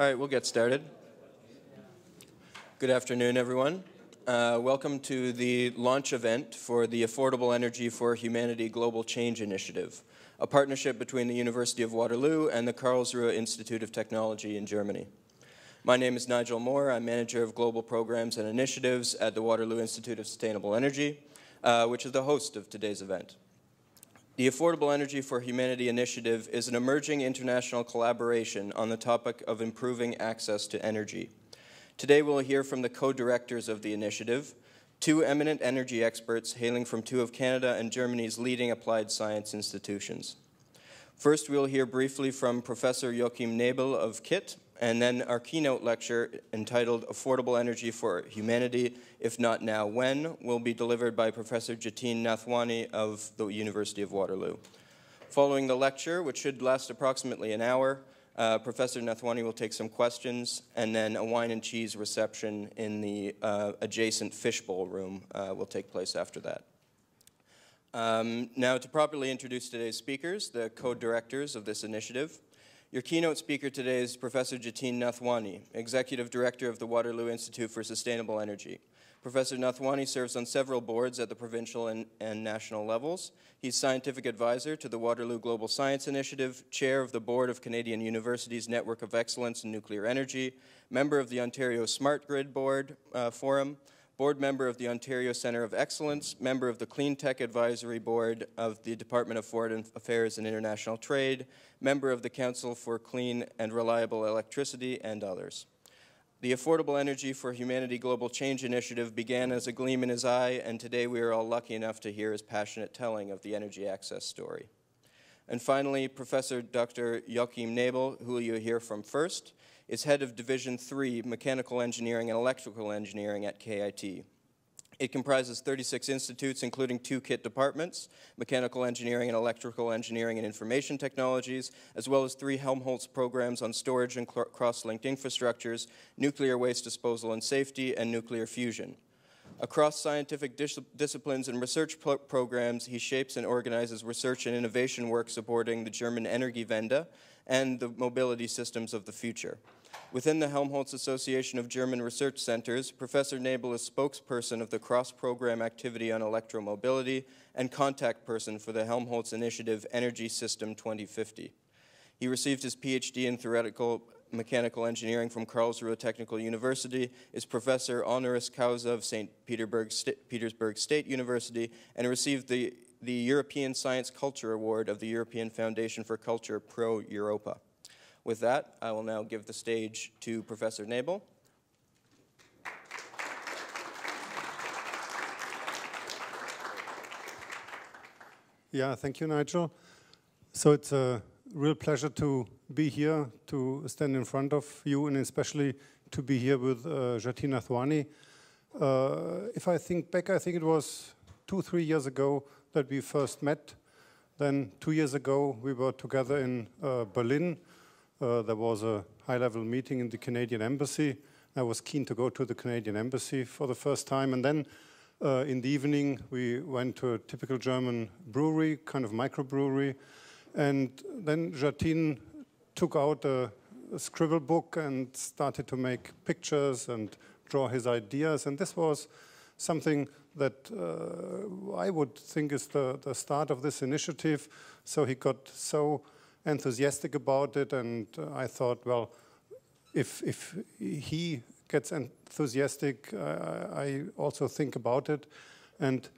All right, we'll get started. Good afternoon, everyone. Uh, welcome to the launch event for the Affordable Energy for Humanity Global Change Initiative, a partnership between the University of Waterloo and the Karlsruhe Institute of Technology in Germany. My name is Nigel Moore. I'm Manager of Global Programs and Initiatives at the Waterloo Institute of Sustainable Energy, uh, which is the host of today's event. The Affordable Energy for Humanity Initiative is an emerging international collaboration on the topic of improving access to energy. Today we'll hear from the co-directors of the initiative, two eminent energy experts hailing from two of Canada and Germany's leading applied science institutions. First, we'll hear briefly from Professor Joachim Knebel of KIT, and then our keynote lecture entitled Affordable Energy for Humanity, If Not Now, When, will be delivered by Professor Jatin Nathwani of the University of Waterloo. Following the lecture, which should last approximately an hour, uh, Professor Nathwani will take some questions, and then a wine and cheese reception in the uh, adjacent fishbowl room uh, will take place after that. Um, now, to properly introduce today's speakers, the co-directors of this initiative, your keynote speaker today is Professor Jatin Nathwani, Executive Director of the Waterloo Institute for Sustainable Energy. Professor Nathwani serves on several boards at the provincial and, and, national levels. He's scientific advisor to the Waterloo Global Science Initiative, chair of the board of Canadian Universities Network of Excellence in Nuclear Energy, member of the Ontario Smart Grid Board uh, Forum, board member of the Ontario Centre of Excellence, member of the Clean Tech Advisory Board of the Department of Foreign Affairs and International Trade, member of the Council for Clean and Reliable Electricity, and others. The Affordable Energy for Humanity Global Change Initiative began as a gleam in his eye, and today we are all lucky enough to hear his passionate telling of the energy access story. And finally, Professor Dr. Joachim Knebel, who you'll hear from first, is head of Division 3, Mechanical Engineering and Electrical Engineering at KIT. It comprises 36 institutes, including two KIT departments, Mechanical Engineering and Electrical Engineering and Information Technologies, as well as three Helmholtz programs on storage and cross-linked infrastructures, nuclear waste disposal and safety, and nuclear fusion. Across scientific dis disciplines and research pro programs, he shapes and organizes research and innovation work supporting the German Energiewende and the mobility systems of the future. Within the Helmholtz Association of German Research Centers, Professor Knebel is spokesperson of the cross-program activity on electromobility and contact person for the Helmholtz Initiative Energy System 2050. He received his PhD in theoretical mechanical engineering from Karlsruhe Technical University, is professor honoris causa of St. Petersburg, St Petersburg State University, and received the, the European Science Culture Award of the European Foundation for Culture Pro Europa. With that, I will now give the stage to Professor Knebel. Yeah, thank you, Nigel. So it's a real pleasure to be here, to stand in front of you, and especially to be here with uh, Jatin Nathwani. Uh, if I think back, I think it was two, three years ago that we first met. Then two years ago, we were together in uh, Berlin uh, there was a high-level meeting in the Canadian Embassy. I was keen to go to the Canadian Embassy for the first time. And then uh, in the evening, we went to a typical German brewery, kind of microbrewery. And then Jatin took out a, a scribble book and started to make pictures and draw his ideas. And this was something that uh, I would think is the, the start of this initiative. So he got so enthusiastic about it, and uh, I thought, well, if if he gets enthusiastic, I also think about it. And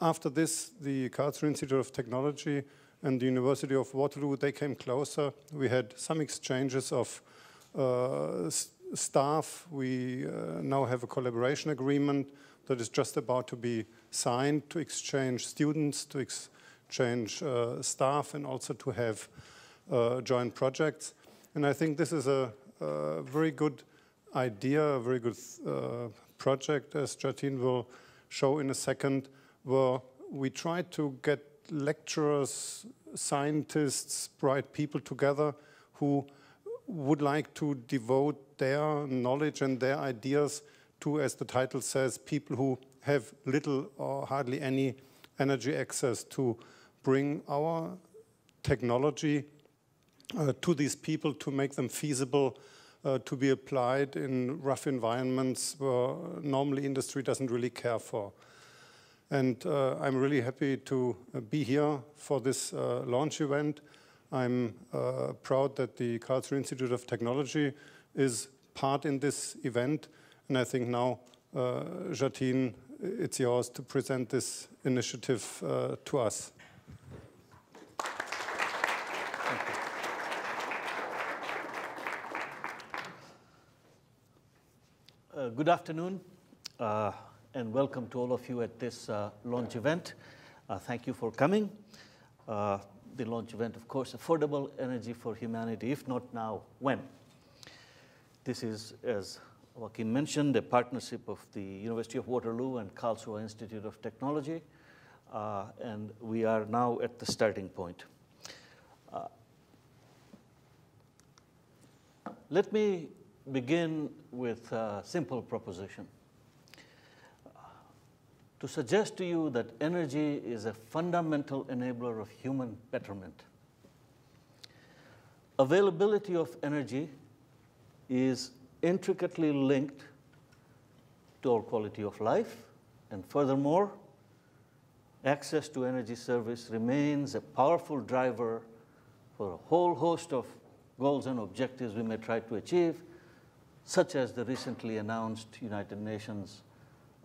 after this, the Karlsruhe Institute of Technology and the University of Waterloo, they came closer. We had some exchanges of uh, staff. We uh, now have a collaboration agreement that is just about to be signed to exchange students, to ex change uh, staff and also to have uh, joint projects. And I think this is a, a very good idea, a very good uh, project, as Jatin will show in a second, where we try to get lecturers, scientists, bright people together who would like to devote their knowledge and their ideas to, as the title says, people who have little or hardly any energy access to bring our technology uh, to these people to make them feasible uh, to be applied in rough environments where normally industry doesn't really care for. And uh, I'm really happy to uh, be here for this uh, launch event. I'm uh, proud that the Karlsruhe Institute of Technology is part in this event. And I think now, uh, Jatin, it's yours to present this initiative uh, to us. Uh, good afternoon, uh, and welcome to all of you at this uh, launch event. Uh, thank you for coming. Uh, the launch event, of course, affordable energy for humanity. If not now, when? This is, as Joachim mentioned, a partnership of the University of Waterloo and Karlsruhe Institute of Technology, uh, and we are now at the starting point. let me begin with a simple proposition. To suggest to you that energy is a fundamental enabler of human betterment. Availability of energy is intricately linked to our quality of life, and furthermore, access to energy service remains a powerful driver for a whole host of goals and objectives we may try to achieve, such as the recently announced United Nations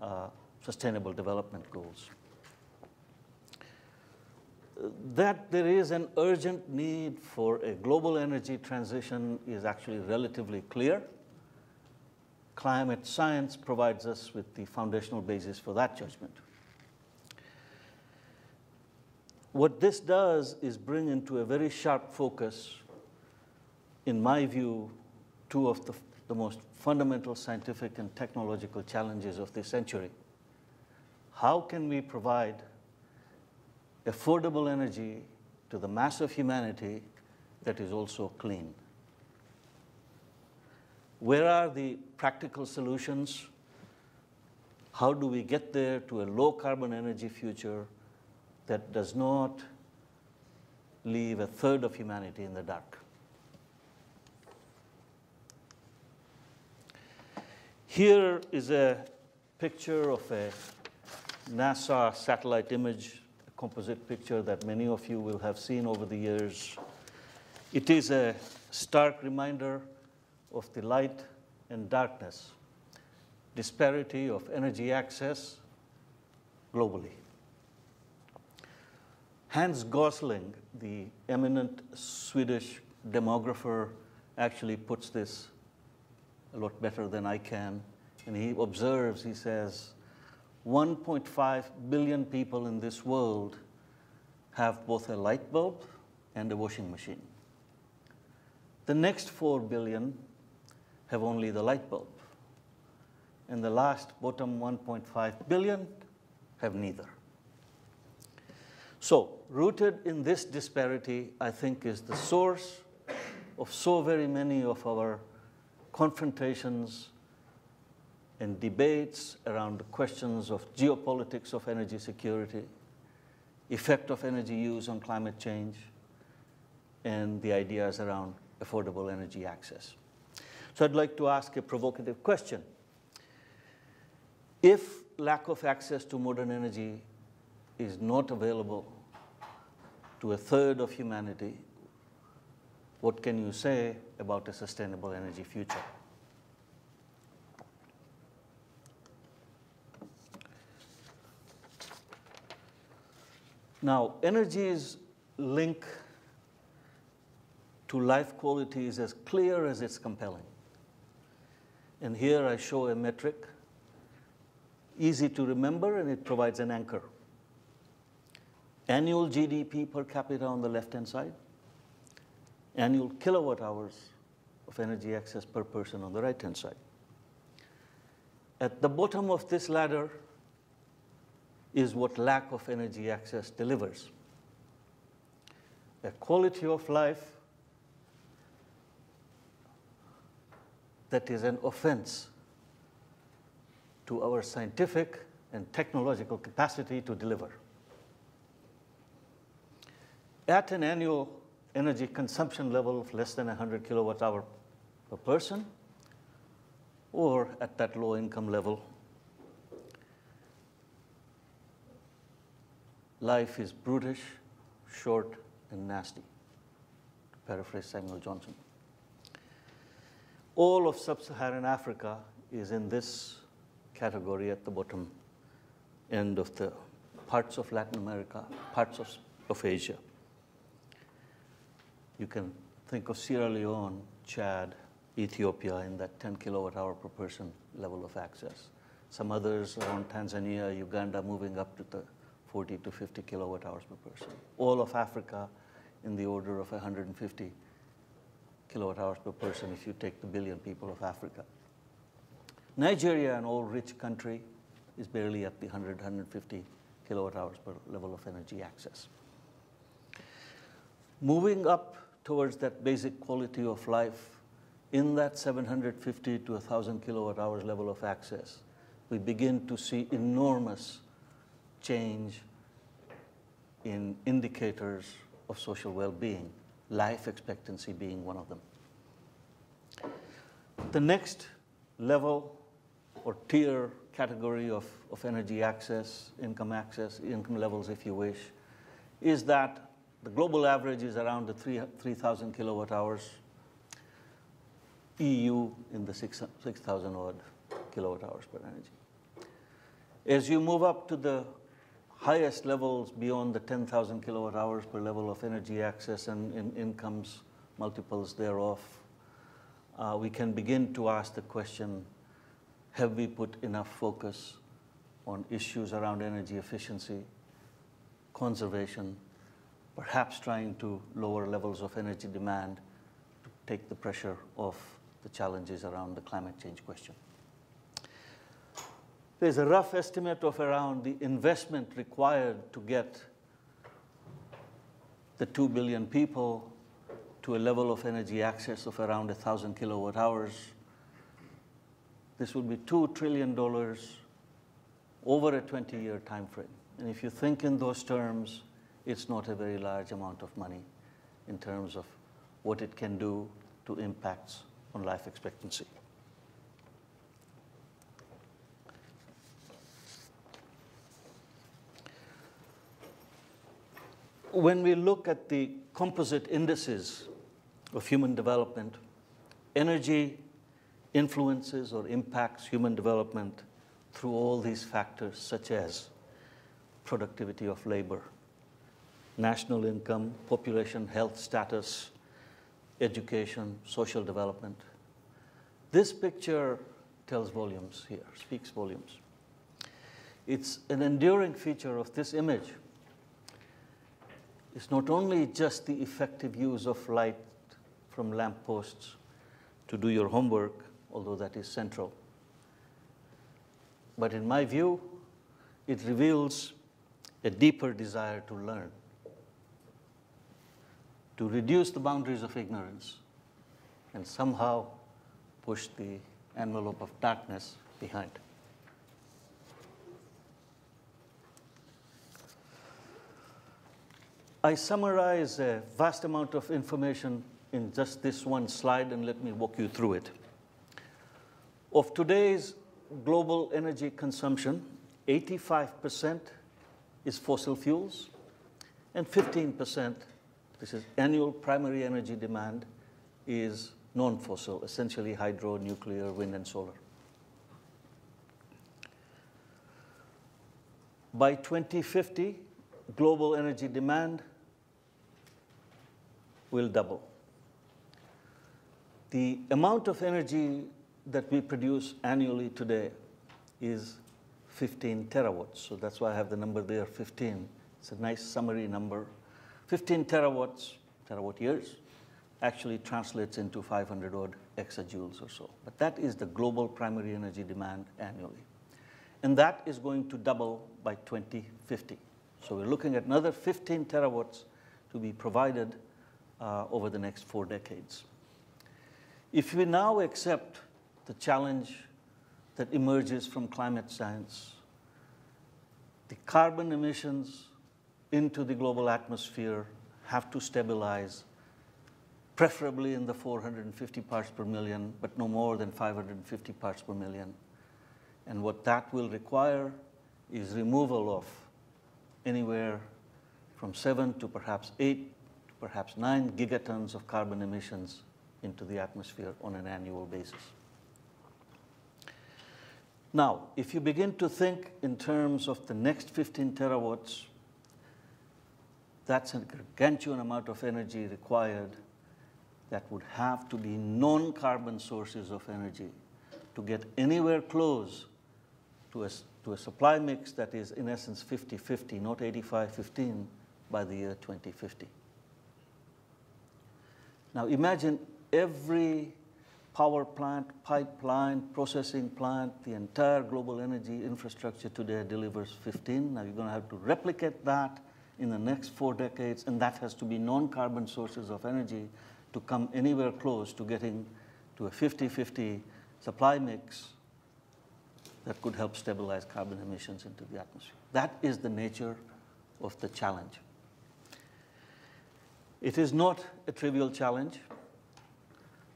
uh, Sustainable Development Goals. That there is an urgent need for a global energy transition is actually relatively clear. Climate science provides us with the foundational basis for that judgment. What this does is bring into a very sharp focus, in my view, two of the the most fundamental scientific and technological challenges of this century. How can we provide affordable energy to the mass of humanity that is also clean? Where are the practical solutions? How do we get there to a low carbon energy future that does not leave a third of humanity in the dark? Here is a picture of a NASA satellite image, a composite picture that many of you will have seen over the years. It is a stark reminder of the light and darkness, disparity of energy access globally. Hans Rosling, the eminent Swedish demographer, actually puts this a lot better than I can. And he observes, he says, 1.5 billion people in this world have both a light bulb and a washing machine. The next 4 billion have only the light bulb. And the last bottom 1.5 billion have neither. So, rooted in this disparity, I think, is the source of so very many of our confrontations and debates around the questions of geopolitics of energy security, effect of energy use on climate change, and the ideas around affordable energy access. So I'd like to ask a provocative question. If lack of access to modern energy is not available to a third of humanity, what can you say about a sustainable energy future? Now, energy's link to life quality is as clear as it's compelling. And here I show a metric, easy to remember, and it provides an anchor. Annual GDP per capita on the left-hand side, annual kilowatt hours of energy access per person on the right-hand side. At the bottom of this ladder is what lack of energy access delivers. A quality of life that is an offense to our scientific and technological capacity to deliver. At an annual energy consumption level of less than 100 kilowatt hour per person, or at that low income level, life is brutish, short, and nasty, to paraphrase Samuel Johnson. All of sub Saharan Africa is in this category at the bottom end of the parts of Latin America, parts of, of Asia. You can think of Sierra Leone, Chad, Ethiopia in that 10 kilowatt hour per person level of access. Some others around Tanzania, Uganda moving up to the 40 to 50 kilowatt hours per person. All of Africa in the order of 150 kilowatt hours per person if you take the billion people of Africa. Nigeria, an old rich country, is barely at the 100, 150 kilowatt hours per level of energy access. Moving up towards that basic quality of life in that 750 to 1,000 kilowatt hours level of access, we begin to see enormous change in indicators of social well-being, life expectancy being one of them. The next level or tier category of, of energy access, income access, income levels if you wish, is that the global average is around the 3,000 3, kilowatt hours, EU in the 6,000 6, odd kilowatt hours per energy. As you move up to the highest levels beyond the 10,000 kilowatt hours per level of energy access and in incomes multiples thereof, uh, we can begin to ask the question, have we put enough focus on issues around energy efficiency, conservation, perhaps trying to lower levels of energy demand to take the pressure off the challenges around the climate change question. There's a rough estimate of around the investment required to get the 2 billion people to a level of energy access of around 1,000 kilowatt hours. This would be $2 trillion over a 20-year time frame. And if you think in those terms, it's not a very large amount of money in terms of what it can do to impacts on life expectancy. When we look at the composite indices of human development, energy influences or impacts human development through all these factors, such as productivity of labor, national income, population health status, education, social development. This picture tells volumes here, speaks volumes. It's an enduring feature of this image is not only just the effective use of light from lampposts to do your homework, although that is central, but in my view, it reveals a deeper desire to learn, to reduce the boundaries of ignorance, and somehow push the envelope of darkness behind. I summarize a vast amount of information in just this one slide, and let me walk you through it. Of today's global energy consumption, 85% is fossil fuels, and 15%, this is annual primary energy demand, is non-fossil, essentially hydro, nuclear, wind, and solar. By 2050, global energy demand will double. The amount of energy that we produce annually today is 15 terawatts. So that's why I have the number there, 15. It's a nice summary number. 15 terawatts, terawatt years, actually translates into 500 odd exajoules or so. But that is the global primary energy demand annually. And that is going to double by 2050. So we're looking at another 15 terawatts to be provided uh, over the next four decades. If we now accept the challenge that emerges from climate science, the carbon emissions into the global atmosphere have to stabilize preferably in the 450 parts per million, but no more than 550 parts per million. And what that will require is removal of anywhere from seven to perhaps eight, perhaps nine gigatons of carbon emissions into the atmosphere on an annual basis. Now, if you begin to think in terms of the next 15 terawatts, that's a gargantuan amount of energy required that would have to be non-carbon sources of energy to get anywhere close to a, to a supply mix that is in essence 50-50, not 85-15 by the year 2050. Now imagine every power plant, pipeline, processing plant, the entire global energy infrastructure today delivers 15. Now you're going to have to replicate that in the next four decades, and that has to be non-carbon sources of energy to come anywhere close to getting to a 50-50 supply mix that could help stabilize carbon emissions into the atmosphere. That is the nature of the challenge. It is not a trivial challenge.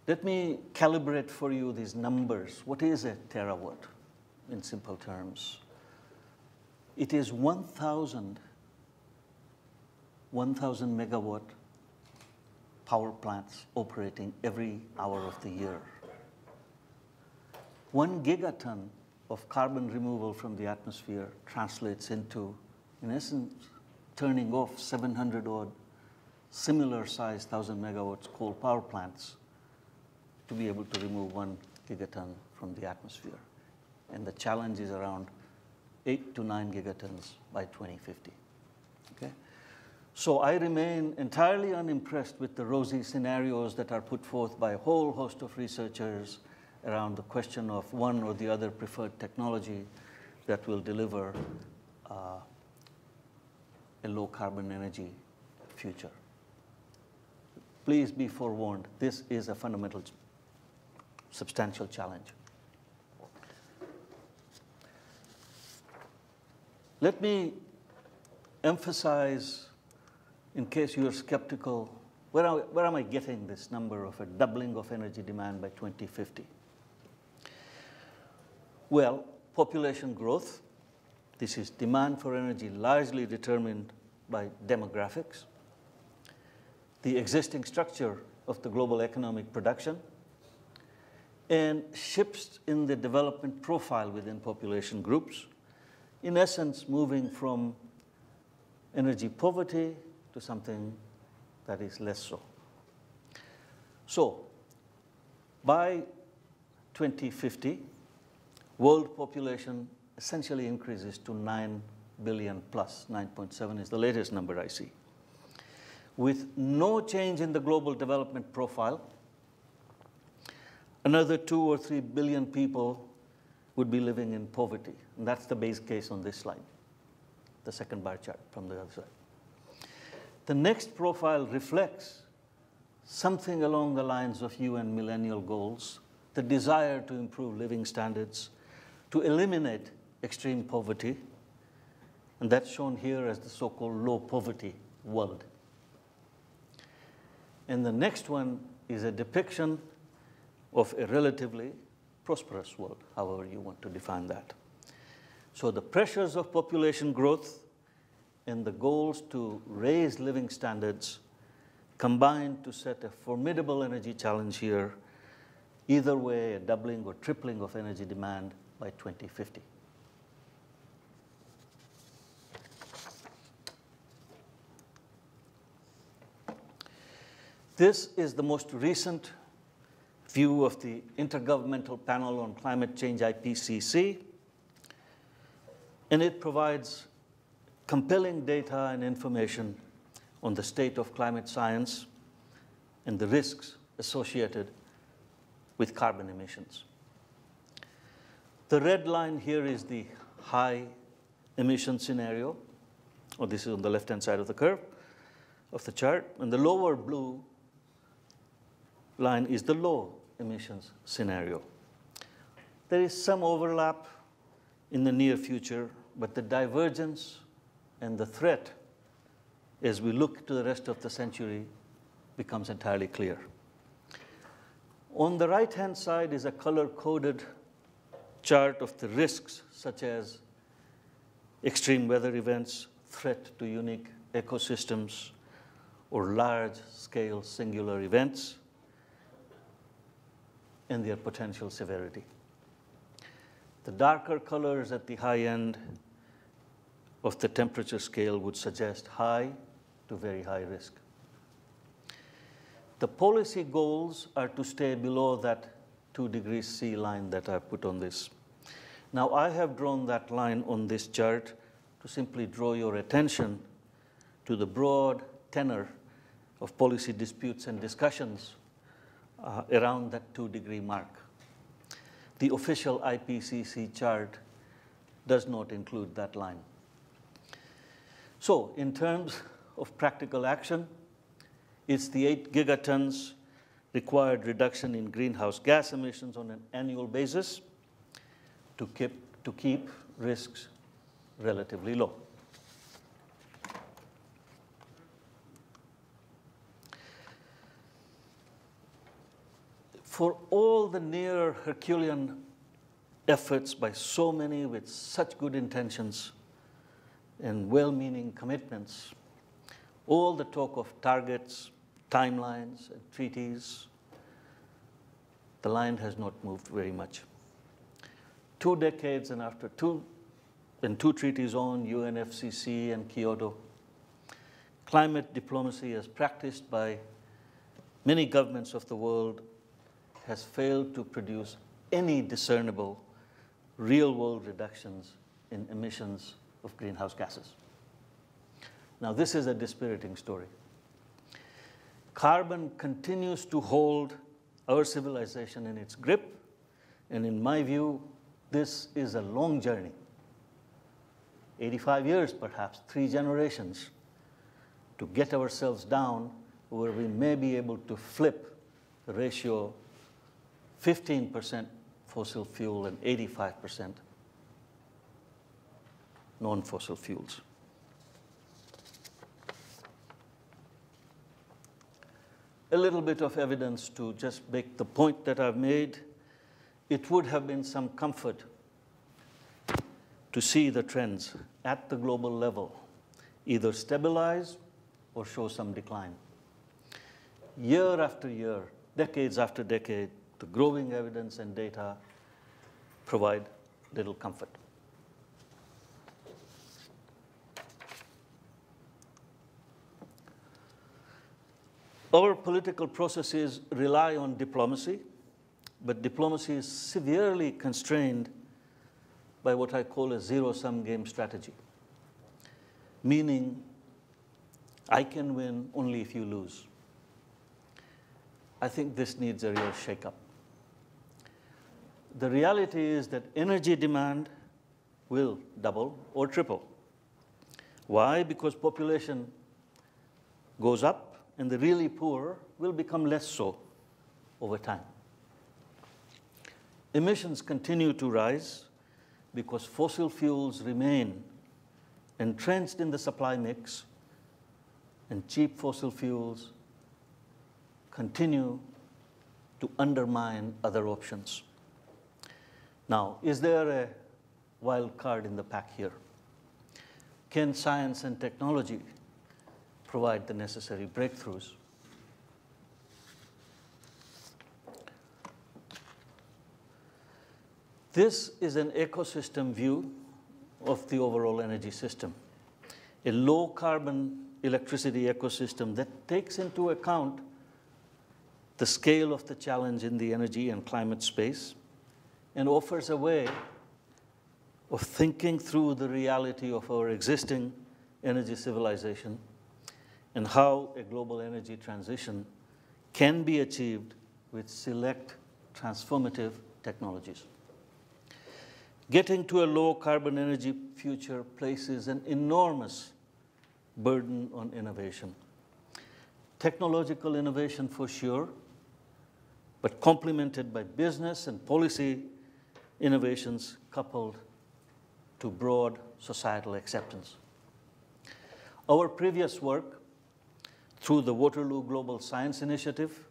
Let me calibrate for you these numbers. What is a terawatt in simple terms? It is 1,000 1,000 megawatt power plants operating every hour of the year. One gigaton of carbon removal from the atmosphere translates into, in essence, turning off 700 odd similar sized 1,000 megawatts coal power plants to be able to remove one gigaton from the atmosphere. And the challenge is around eight to nine gigatons by 2050. Okay? So I remain entirely unimpressed with the rosy scenarios that are put forth by a whole host of researchers around the question of one or the other preferred technology that will deliver uh, a low carbon energy future. Please be forewarned, this is a fundamental, substantial challenge. Let me emphasize in case you're skeptical, where, are, where am I getting this number of a doubling of energy demand by 2050? Well, population growth. This is demand for energy largely determined by demographics, the existing structure of the global economic production, and shifts in the development profile within population groups, in essence, moving from energy poverty to something that is less so. So, by 2050, world population essentially increases to 9 billion plus, 9.7 is the latest number I see. With no change in the global development profile, another 2 or 3 billion people would be living in poverty. And that's the base case on this slide, the second bar chart from the other side. The next profile reflects something along the lines of UN millennial goals, the desire to improve living standards, to eliminate extreme poverty, and that's shown here as the so-called low poverty world. And the next one is a depiction of a relatively prosperous world, however you want to define that. So the pressures of population growth and the goals to raise living standards combine to set a formidable energy challenge here, either way, a doubling or tripling of energy demand by 2050. This is the most recent view of the Intergovernmental Panel on Climate Change, IPCC, and it provides compelling data and information on the state of climate science and the risks associated with carbon emissions. The red line here is the high emission scenario, or this is on the left-hand side of the curve, of the chart, and the lower blue line is the low emissions scenario. There is some overlap in the near future, but the divergence and the threat as we look to the rest of the century becomes entirely clear. On the right-hand side is a color-coded chart of the risks, such as extreme weather events, threat to unique ecosystems, or large-scale singular events, and their potential severity. The darker colors at the high end of the temperature scale would suggest high to very high risk. The policy goals are to stay below that 2 degrees C line that I put on this. Now, I have drawn that line on this chart to simply draw your attention to the broad tenor of policy disputes and discussions uh, around that 2 degree mark. The official IPCC chart does not include that line. So, in terms of practical action, it's the 8 gigatons required reduction in greenhouse gas emissions on an annual basis to keep, to keep risks relatively low. For all the near Herculean efforts by so many with such good intentions and well meaning commitments, all the talk of targets, timelines, and treaties, the line has not moved very much. Two decades and after two, and two treaties on, UNFCCC and Kyoto, climate diplomacy as practiced by many governments of the world has failed to produce any discernible real world reductions in emissions of greenhouse gases. Now, this is a dispiriting story. Carbon continues to hold our civilization in its grip, and in my view, this is a long journey 85 years, perhaps, three generations to get ourselves down where we may be able to flip the ratio 15% fossil fuel and 85% non fossil fuels. a little bit of evidence to just make the point that I've made, it would have been some comfort to see the trends at the global level either stabilize or show some decline. Year after year, decades after decade, the growing evidence and data provide little comfort. Our political processes rely on diplomacy, but diplomacy is severely constrained by what I call a zero sum game strategy, meaning I can win only if you lose. I think this needs a real shakeup. The reality is that energy demand will double or triple. Why? Because population goes up and the really poor will become less so over time. Emissions continue to rise because fossil fuels remain entrenched in the supply mix, and cheap fossil fuels continue to undermine other options. Now, is there a wild card in the pack here? Can science and technology provide the necessary breakthroughs. This is an ecosystem view of the overall energy system. A low carbon electricity ecosystem that takes into account the scale of the challenge in the energy and climate space and offers a way of thinking through the reality of our existing energy civilization and how a global energy transition can be achieved with select transformative technologies. Getting to a low carbon energy future places an enormous burden on innovation. Technological innovation for sure, but complemented by business and policy innovations coupled to broad societal acceptance. Our previous work through the Waterloo Global Science Initiative,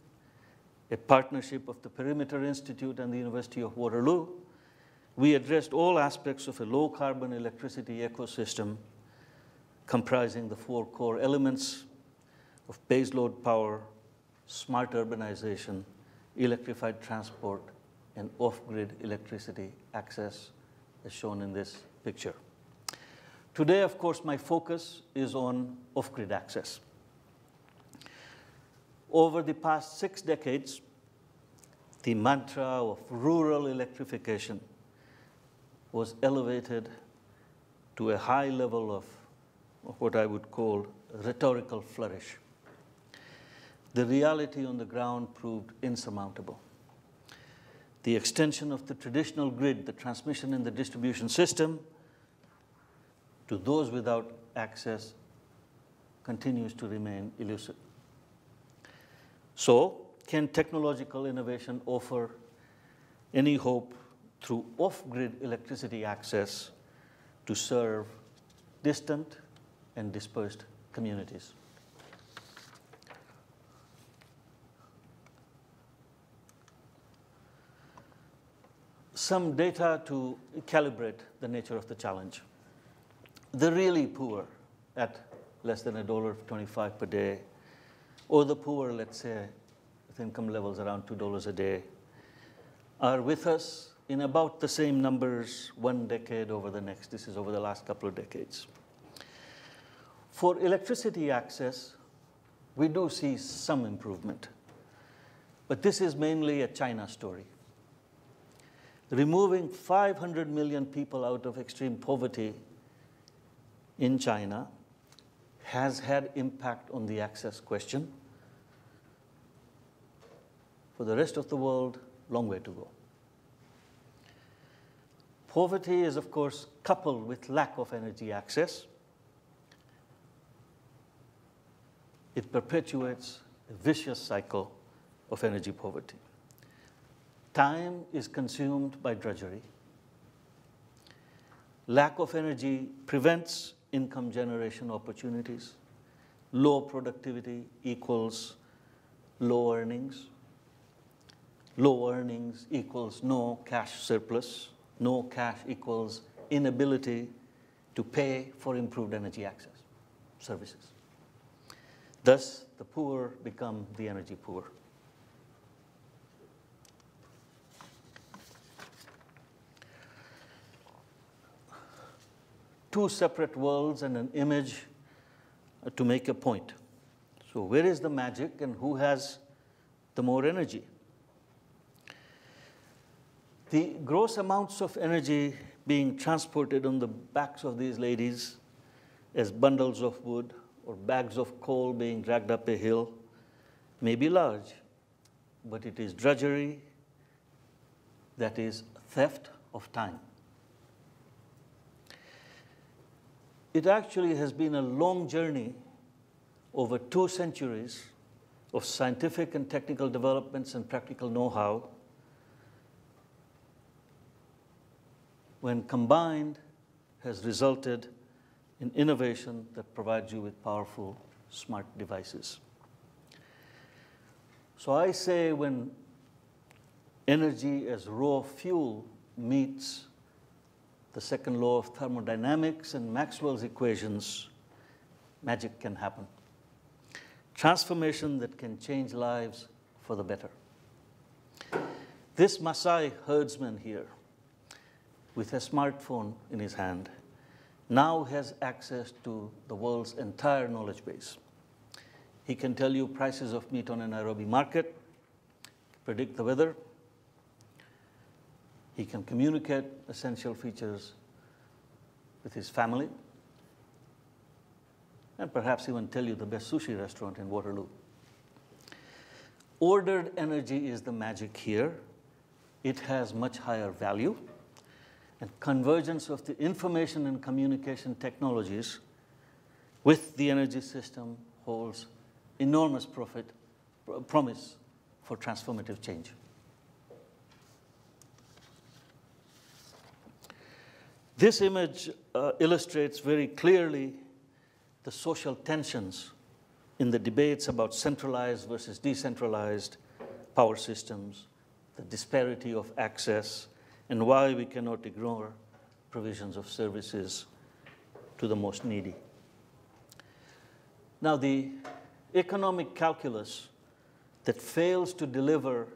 a partnership of the Perimeter Institute and the University of Waterloo, we addressed all aspects of a low carbon electricity ecosystem comprising the four core elements of baseload power, smart urbanization, electrified transport, and off-grid electricity access as shown in this picture. Today, of course, my focus is on off-grid access. Over the past six decades, the mantra of rural electrification was elevated to a high level of, what I would call rhetorical flourish. The reality on the ground proved insurmountable. The extension of the traditional grid, the transmission and the distribution system, to those without access continues to remain elusive. So, can technological innovation offer any hope through off-grid electricity access to serve distant and dispersed communities? Some data to calibrate the nature of the challenge. The really poor at less than a dollar 25 per day or the poor, let's say, with income levels around $2 a day, are with us in about the same numbers one decade over the next. This is over the last couple of decades. For electricity access, we do see some improvement. But this is mainly a China story. Removing 500 million people out of extreme poverty in China has had impact on the access question. For the rest of the world, long way to go. Poverty is, of course, coupled with lack of energy access. It perpetuates a vicious cycle of energy poverty. Time is consumed by drudgery. Lack of energy prevents income generation opportunities. Low productivity equals low earnings. Low earnings equals no cash surplus. No cash equals inability to pay for improved energy access services. Thus, the poor become the energy poor. Two separate worlds and an image uh, to make a point. So, where is the magic and who has the more energy? The gross amounts of energy being transported on the backs of these ladies as bundles of wood or bags of coal being dragged up a hill may be large, but it is drudgery that is theft of time. It actually has been a long journey over two centuries of scientific and technical developments and practical know how when combined, has resulted in innovation that provides you with powerful smart devices. So I say when energy as raw fuel meets the second law of thermodynamics and Maxwell's equations, magic can happen. Transformation that can change lives for the better. This Maasai herdsman here with a smartphone in his hand, now has access to the world's entire knowledge base. He can tell you prices of meat on a Nairobi market, predict the weather. He can communicate essential features with his family, and perhaps even tell you the best sushi restaurant in Waterloo. Ordered energy is the magic here. It has much higher value and convergence of the information and communication technologies with the energy system holds enormous profit, promise for transformative change. This image uh, illustrates very clearly the social tensions in the debates about centralized versus decentralized power systems, the disparity of access, and why we cannot ignore provisions of services to the most needy. Now, the economic calculus that fails to deliver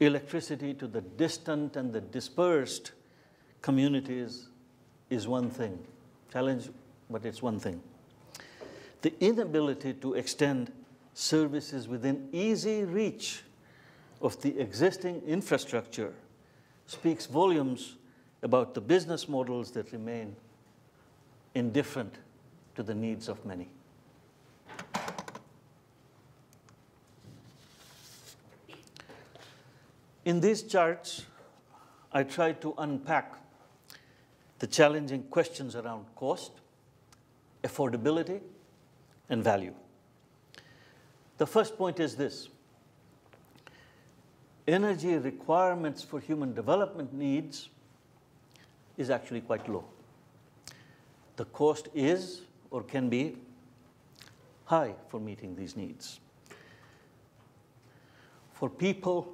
electricity to the distant and the dispersed communities is one thing. Challenge, but it's one thing. The inability to extend services within easy reach of the existing infrastructure speaks volumes about the business models that remain indifferent to the needs of many. In these charts, I try to unpack the challenging questions around cost, affordability, and value. The first point is this energy requirements for human development needs is actually quite low. The cost is or can be high for meeting these needs. For people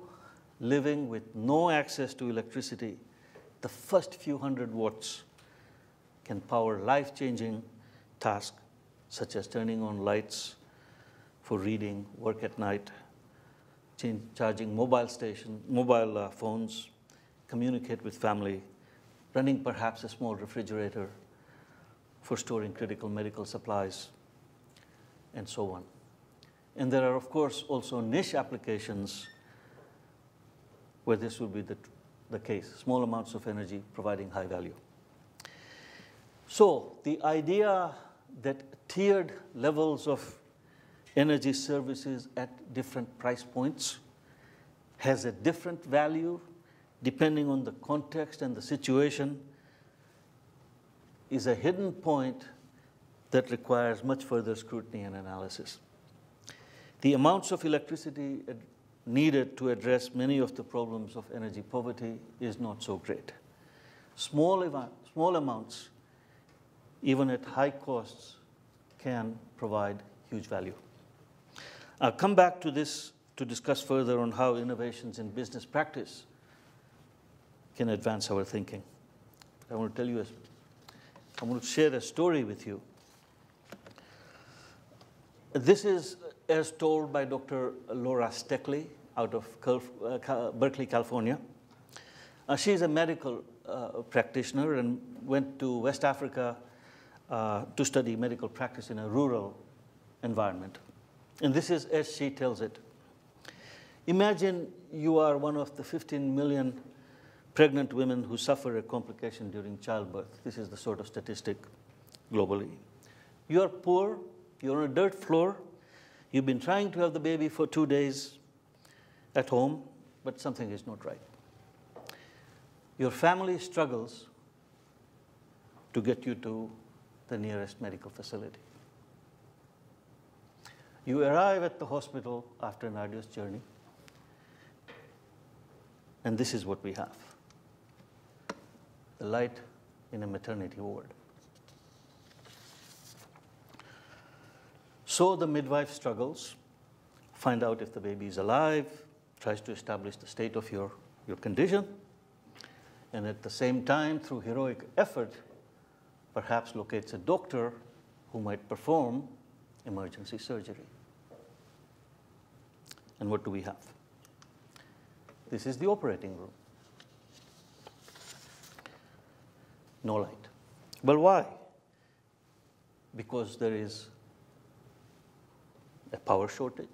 living with no access to electricity, the first few hundred watts can power life changing tasks such as turning on lights for reading, work at night, charging mobile station, mobile uh, phones, communicate with family, running perhaps a small refrigerator for storing critical medical supplies, and so on. And there are, of course, also niche applications where this would be the, the case, small amounts of energy providing high value. So the idea that tiered levels of energy services at different price points has a different value depending on the context and the situation is a hidden point that requires much further scrutiny and analysis. The amounts of electricity needed to address many of the problems of energy poverty is not so great. Small, small amounts, even at high costs, can provide huge value. I'll come back to this to discuss further on how innovations in business practice can advance our thinking. I want to tell you, I want to share a story with you. This is as told by Dr. Laura Stachel out of uh, Berkeley, California. Uh, is a medical uh, practitioner and went to West Africa uh, to study medical practice in a rural environment. And this is as she tells it. Imagine you are one of the 15 million pregnant women who suffer a complication during childbirth. This is the sort of statistic globally. You are poor, you're on a dirt floor, you've been trying to have the baby for two days at home, but something is not right. Your family struggles to get you to the nearest medical facility. You arrive at the hospital after an arduous journey, and this is what we have the light in a maternity ward. So the midwife struggles, find out if the baby is alive, tries to establish the state of your, your condition, and at the same time, through heroic effort, perhaps locates a doctor who might perform emergency surgery. And what do we have? This is the operating room. No light. Well, why? Because there is a power shortage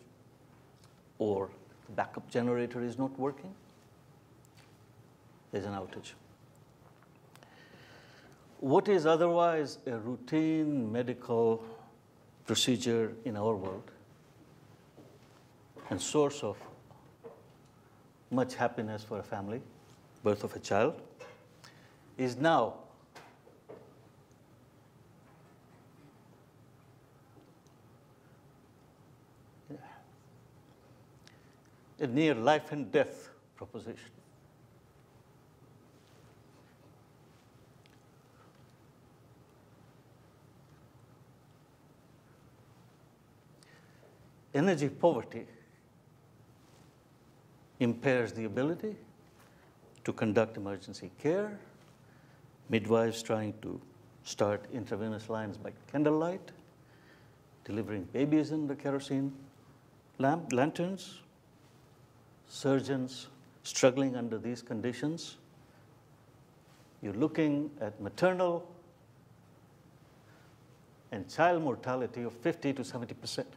or the backup generator is not working. There's an outage. What is otherwise a routine medical procedure in our world and source of much happiness for a family, birth of a child, is now a near life and death proposition. energy poverty impairs the ability to conduct emergency care, midwives trying to start intravenous lines by candlelight, delivering babies in the kerosene lamp, lanterns, surgeons struggling under these conditions. You're looking at maternal and child mortality of 50 to 70 percent.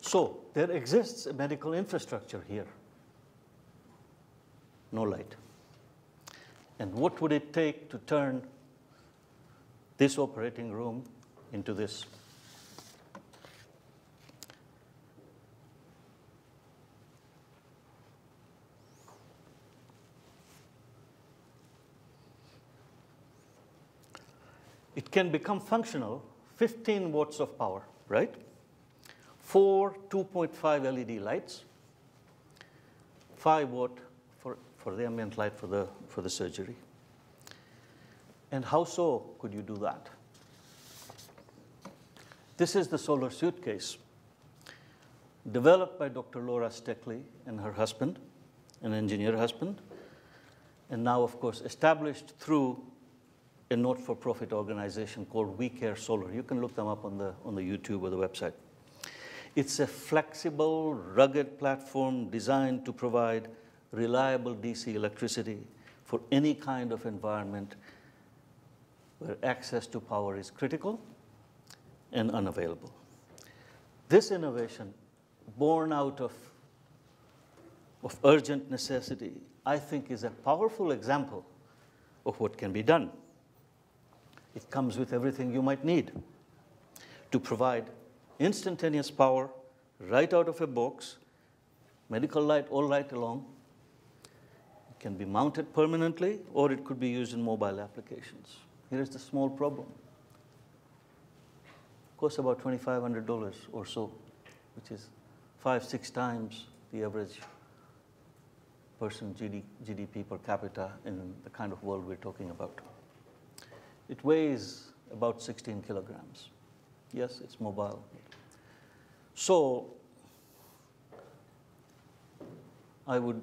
So there exists a medical infrastructure here. No light. And what would it take to turn this operating room into this? It can become functional, 15 watts of power, right? Four 2.5 LED lights, 5 watt for, for the ambient light for the, for the surgery. And how so could you do that? This is the solar suitcase developed by Dr. Laura Stachel and her husband, an engineer husband, and now, of course, established through a not-for-profit organization called We Care Solar. You can look them up on the, on the YouTube or the website. It's a flexible, rugged platform designed to provide reliable DC electricity for any kind of environment where access to power is critical and unavailable. This innovation, born out of, of urgent necessity, I think is a powerful example of what can be done. It comes with everything you might need to provide instantaneous power right out of a box, medical light all night long. It can be mounted permanently or it could be used in mobile applications. Here is the small problem. Costs about $2,500 or so, which is five, six times the average person GDP per capita in the kind of world we're talking about. It weighs about 16 kilograms. Yes, it's mobile. So I would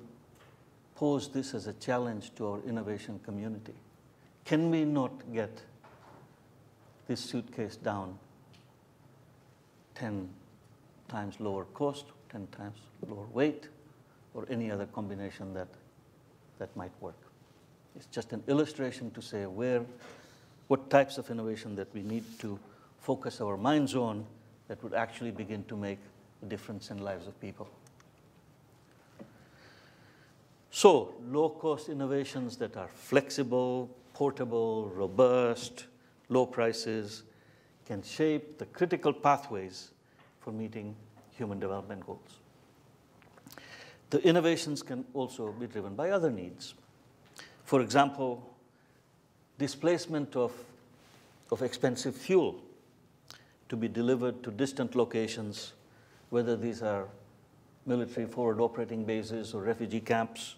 pose this as a challenge to our innovation community. Can we not get this suitcase down 10 times lower cost, 10 times lower weight, or any other combination that, that might work? It's just an illustration to say where what types of innovation that we need to focus our minds on that would actually begin to make a difference in lives of people. So, low cost innovations that are flexible, portable, robust, low prices can shape the critical pathways for meeting human development goals. The innovations can also be driven by other needs. For example, displacement of, of expensive fuel to be delivered to distant locations, whether these are military forward operating bases or refugee camps,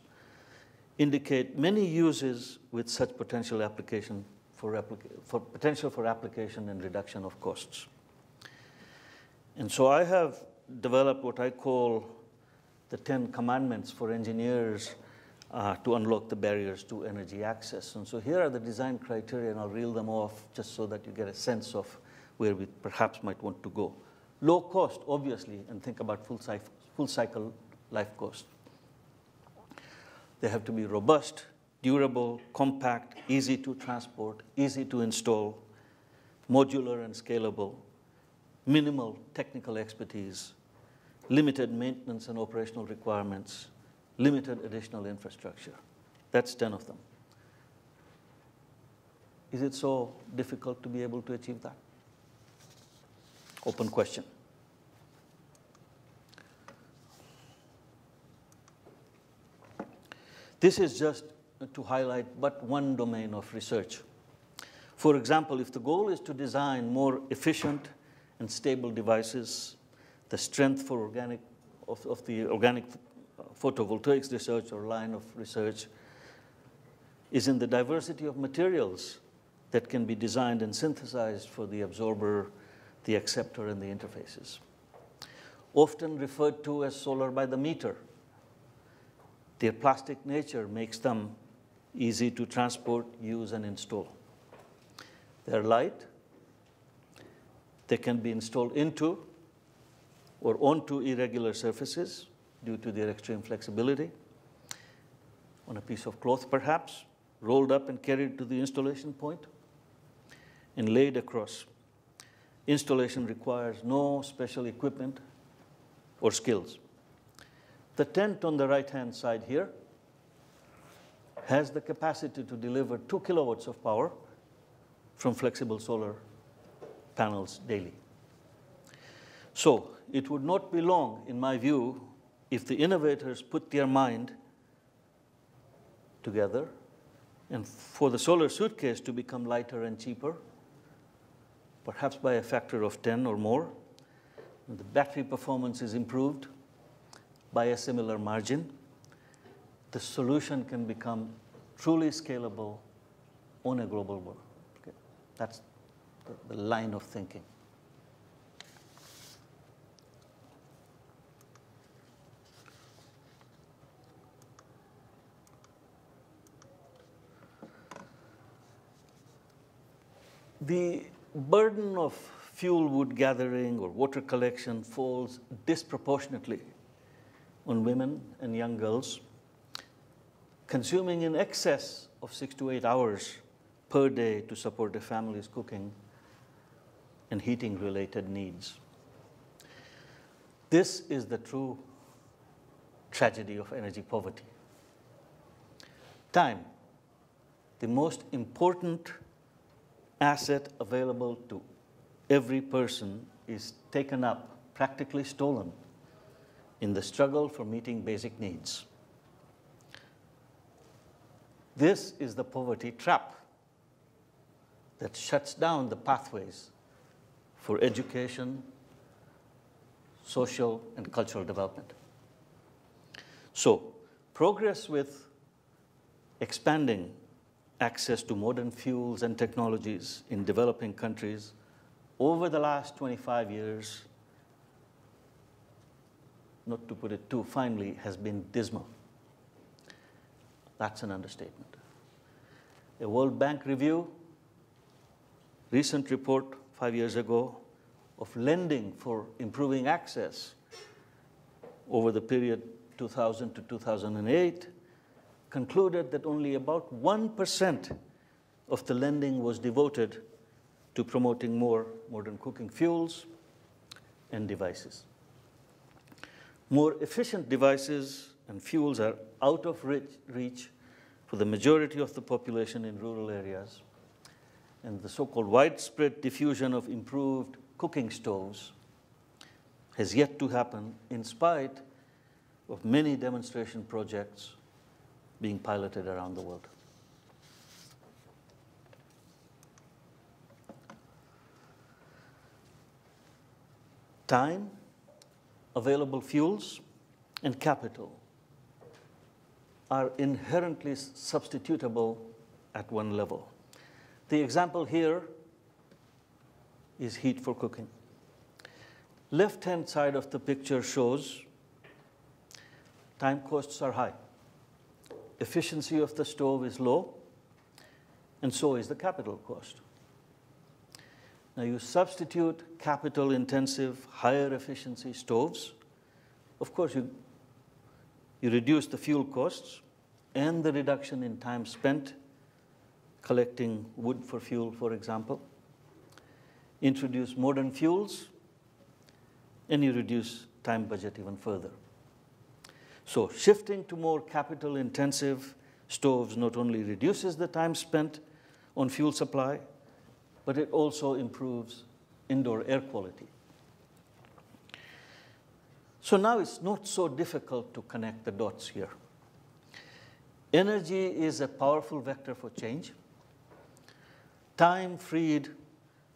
indicate many uses with such potential application for, for potential for application and reduction of costs. And so I have developed what I call the 10 commandments for engineers uh, to unlock the barriers to energy access. And so here are the design criteria, and I'll reel them off just so that you get a sense of where we perhaps might want to go. Low cost, obviously, and think about full, full cycle life cost. They have to be robust, durable, compact, easy to transport, easy to install, modular and scalable, minimal technical expertise, limited maintenance and operational requirements, limited additional infrastructure. That's 10 of them. Is it so difficult to be able to achieve that? Open question. This is just to highlight but one domain of research. For example, if the goal is to design more efficient and stable devices, the strength for organic of, of the organic photovoltaics research or line of research is in the diversity of materials that can be designed and synthesized for the absorber, the acceptor, and the interfaces. Often referred to as solar by the meter. Their plastic nature makes them easy to transport, use, and install. They're light. They can be installed into or onto irregular surfaces due to their extreme flexibility. On a piece of cloth, perhaps, rolled up and carried to the installation point and laid across. Installation requires no special equipment or skills. The tent on the right-hand side here has the capacity to deliver 2 kilowatts of power from flexible solar panels daily. So it would not be long, in my view, if the innovators put their mind together and for the solar suitcase to become lighter and cheaper, perhaps by a factor of 10 or more, And the battery performance is improved by a similar margin, the solution can become truly scalable on a global world. Okay? That's the, the line of thinking. The burden of fuel wood gathering or water collection falls disproportionately on women and young girls, consuming in excess of six to eight hours per day to support a family's cooking and heating related needs. This is the true tragedy of energy poverty. Time, the most important asset available to every person, is taken up, practically stolen, in the struggle for meeting basic needs. This is the poverty trap that shuts down the pathways for education, social, and cultural development. So, progress with expanding access to modern fuels and technologies in developing countries over the last 25 years, not to put it too finely, has been dismal. That's an understatement. A World Bank review, recent report five years ago, of lending for improving access over the period 2000 to 2008 concluded that only about 1% of the lending was devoted to promoting more modern cooking fuels and devices. More efficient devices and fuels are out of reach for the majority of the population in rural areas. And the so-called widespread diffusion of improved cooking stoves has yet to happen in spite of many demonstration projects being piloted around the world. Time, available fuels, and capital are inherently substitutable at one level. The example here is heat for cooking. Left-hand side of the picture shows time costs are high efficiency of the stove is low, and so is the capital cost. Now you substitute capital intensive, higher efficiency stoves. Of course, you, you reduce the fuel costs and the reduction in time spent collecting wood for fuel, for example. Introduce modern fuels, and you reduce time budget even further. So shifting to more capital intensive stoves not only reduces the time spent on fuel supply, but it also improves indoor air quality. So now it's not so difficult to connect the dots here. Energy is a powerful vector for change. Time freed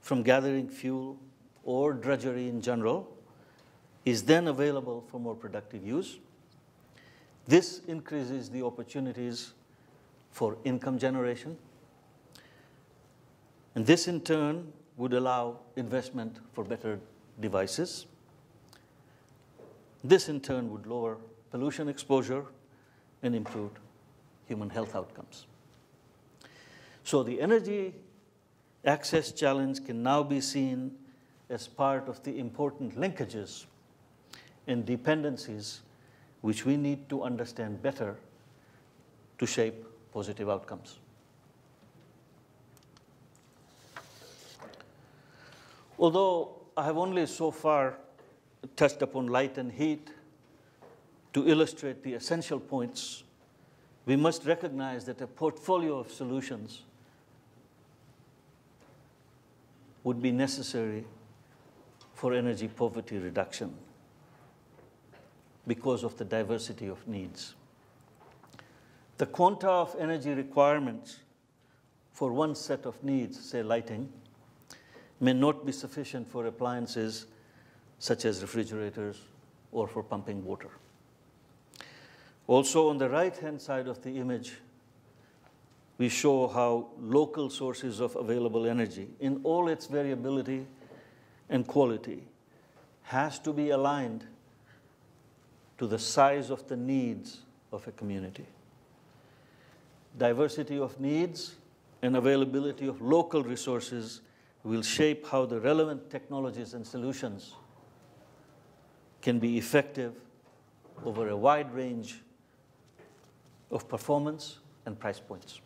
from gathering fuel or drudgery in general is then available for more productive use. This increases the opportunities for income generation. And this in turn would allow investment for better devices. This in turn would lower pollution exposure and improve human health outcomes. So the energy access challenge can now be seen as part of the important linkages and dependencies which we need to understand better to shape positive outcomes. Although I have only so far touched upon light and heat to illustrate the essential points, we must recognize that a portfolio of solutions would be necessary for energy poverty reduction because of the diversity of needs. The quanta of energy requirements for one set of needs, say lighting, may not be sufficient for appliances such as refrigerators or for pumping water. Also, on the right hand side of the image, we show how local sources of available energy, in all its variability and quality, has to be aligned to the size of the needs of a community. Diversity of needs and availability of local resources will shape how the relevant technologies and solutions can be effective over a wide range of performance and price points.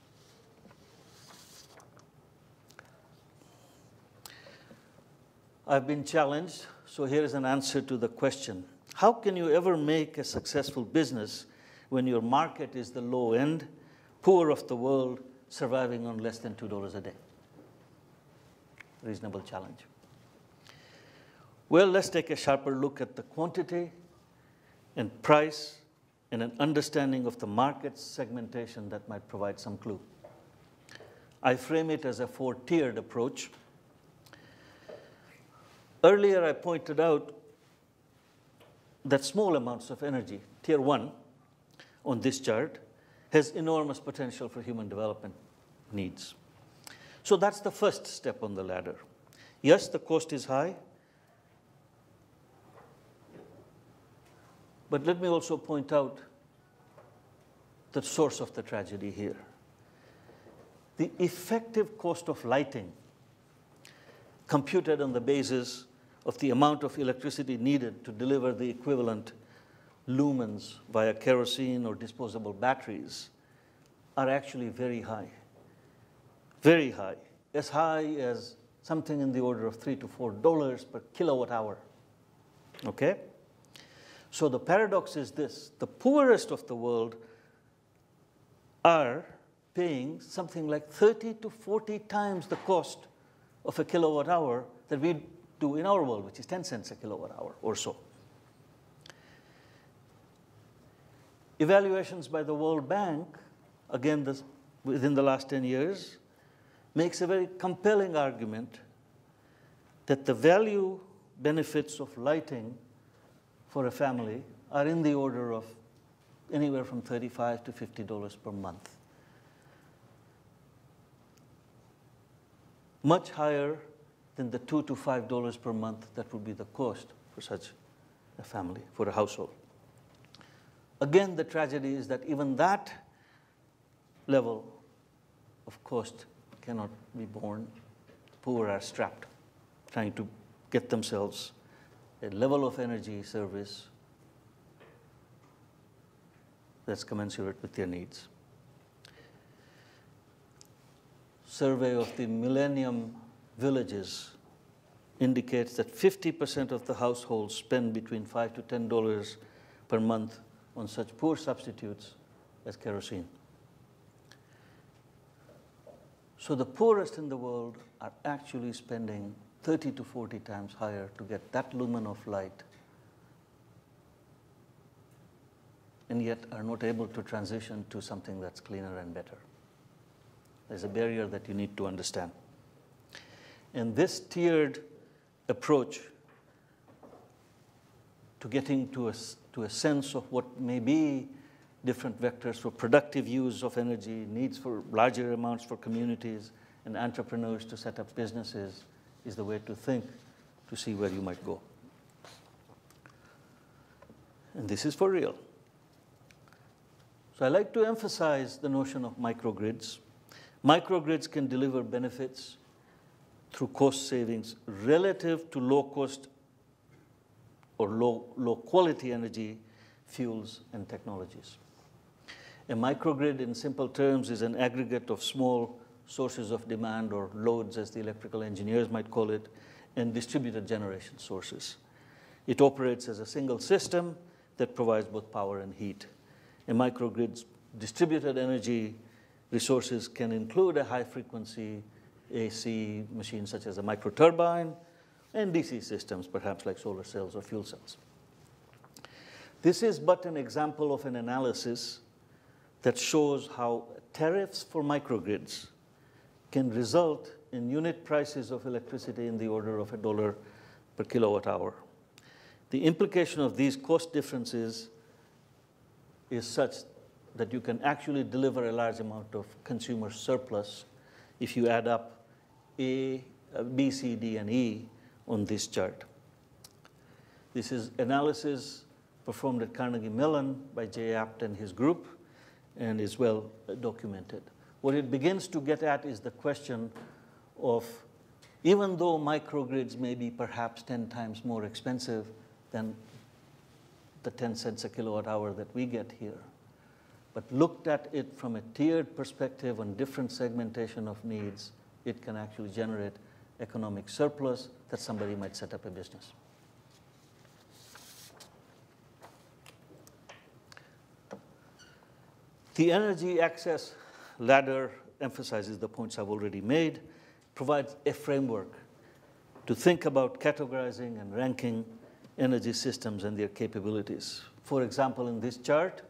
I've been challenged, so here is an answer to the question How can you ever make a successful business when your market is the low end, poor of the world, surviving on less than $2 a day? reasonable challenge. Well, let's take a sharper look at the quantity and price and an understanding of the market segmentation that might provide some clue. I frame it as a four tiered approach. Earlier, I pointed out that small amounts of energy, tier one, on this chart, has enormous potential for human development needs. So that's the first step on the ladder. Yes, the cost is high. But let me also point out the source of the tragedy here. The effective cost of lighting, computed on the basis of the amount of electricity needed to deliver the equivalent lumens via kerosene or disposable batteries, are actually very high very high, as high as something in the order of three to four dollars per kilowatt hour. Okay? So the paradox is this the poorest of the world are paying something like 30 to 40 times the cost of a kilowatt hour that we do in our world, which is 10 cents a kilowatt hour or so. Evaluations by the World Bank, again, this, within the last 10 years, makes a very compelling argument that the value benefits of lighting for a family are in the order of anywhere from 35 to 50 dollars per month. Much higher than the 2 to 5 dollars per month that would be the cost for such a family, for a household. Again, the tragedy is that even that level of cost cannot be borne. The poor are strapped, trying to get themselves a level of energy service that's commensurate with their needs. Survey of the Millennium Villages indicates that 50% of the households spend between 5 to $10 per month on such poor substitutes as kerosene. So the poorest in the world are actually spending 30 to 40 times higher to get that lumen of light and yet are not able to transition to something that's cleaner and better. There's a barrier that you need to understand. And this tiered approach to getting to a, to a sense of what may be different vectors for productive use of energy, needs for larger amounts for communities, and entrepreneurs to set up businesses is the way to think to see where you might go. And this is for real. So I like to emphasize the notion of microgrids. Microgrids can deliver benefits through cost savings relative to low cost or low, low quality energy, fuels, and technologies. A microgrid, in simple terms, is an aggregate of small sources of demand or loads, as the electrical engineers might call it, and distributed generation sources. It operates as a single system that provides both power and heat. A microgrid's distributed energy resources can include a high frequency AC machine such as a microturbine and DC systems, perhaps like solar cells or fuel cells. This is but an example of an analysis that shows how tariffs for microgrids can result in unit prices of electricity in the order of a dollar per kilowatt hour. The implication of these cost differences is such that you can actually deliver a large amount of consumer surplus if you add up A, uh, B, C, D, and E on this chart. This is analysis performed at Carnegie Mellon by Jay Apt and his group and is well documented. What it begins to get at is the question of even though microgrids may be perhaps 10 times more expensive than the 10 cents a kilowatt hour that we get here, but looked at it from a tiered perspective on different segmentation of needs, it can actually generate economic surplus that somebody might set up a business. The energy access ladder emphasizes the points I've already made, provides a framework to think about categorizing and ranking energy systems and their capabilities. For example, in this chart,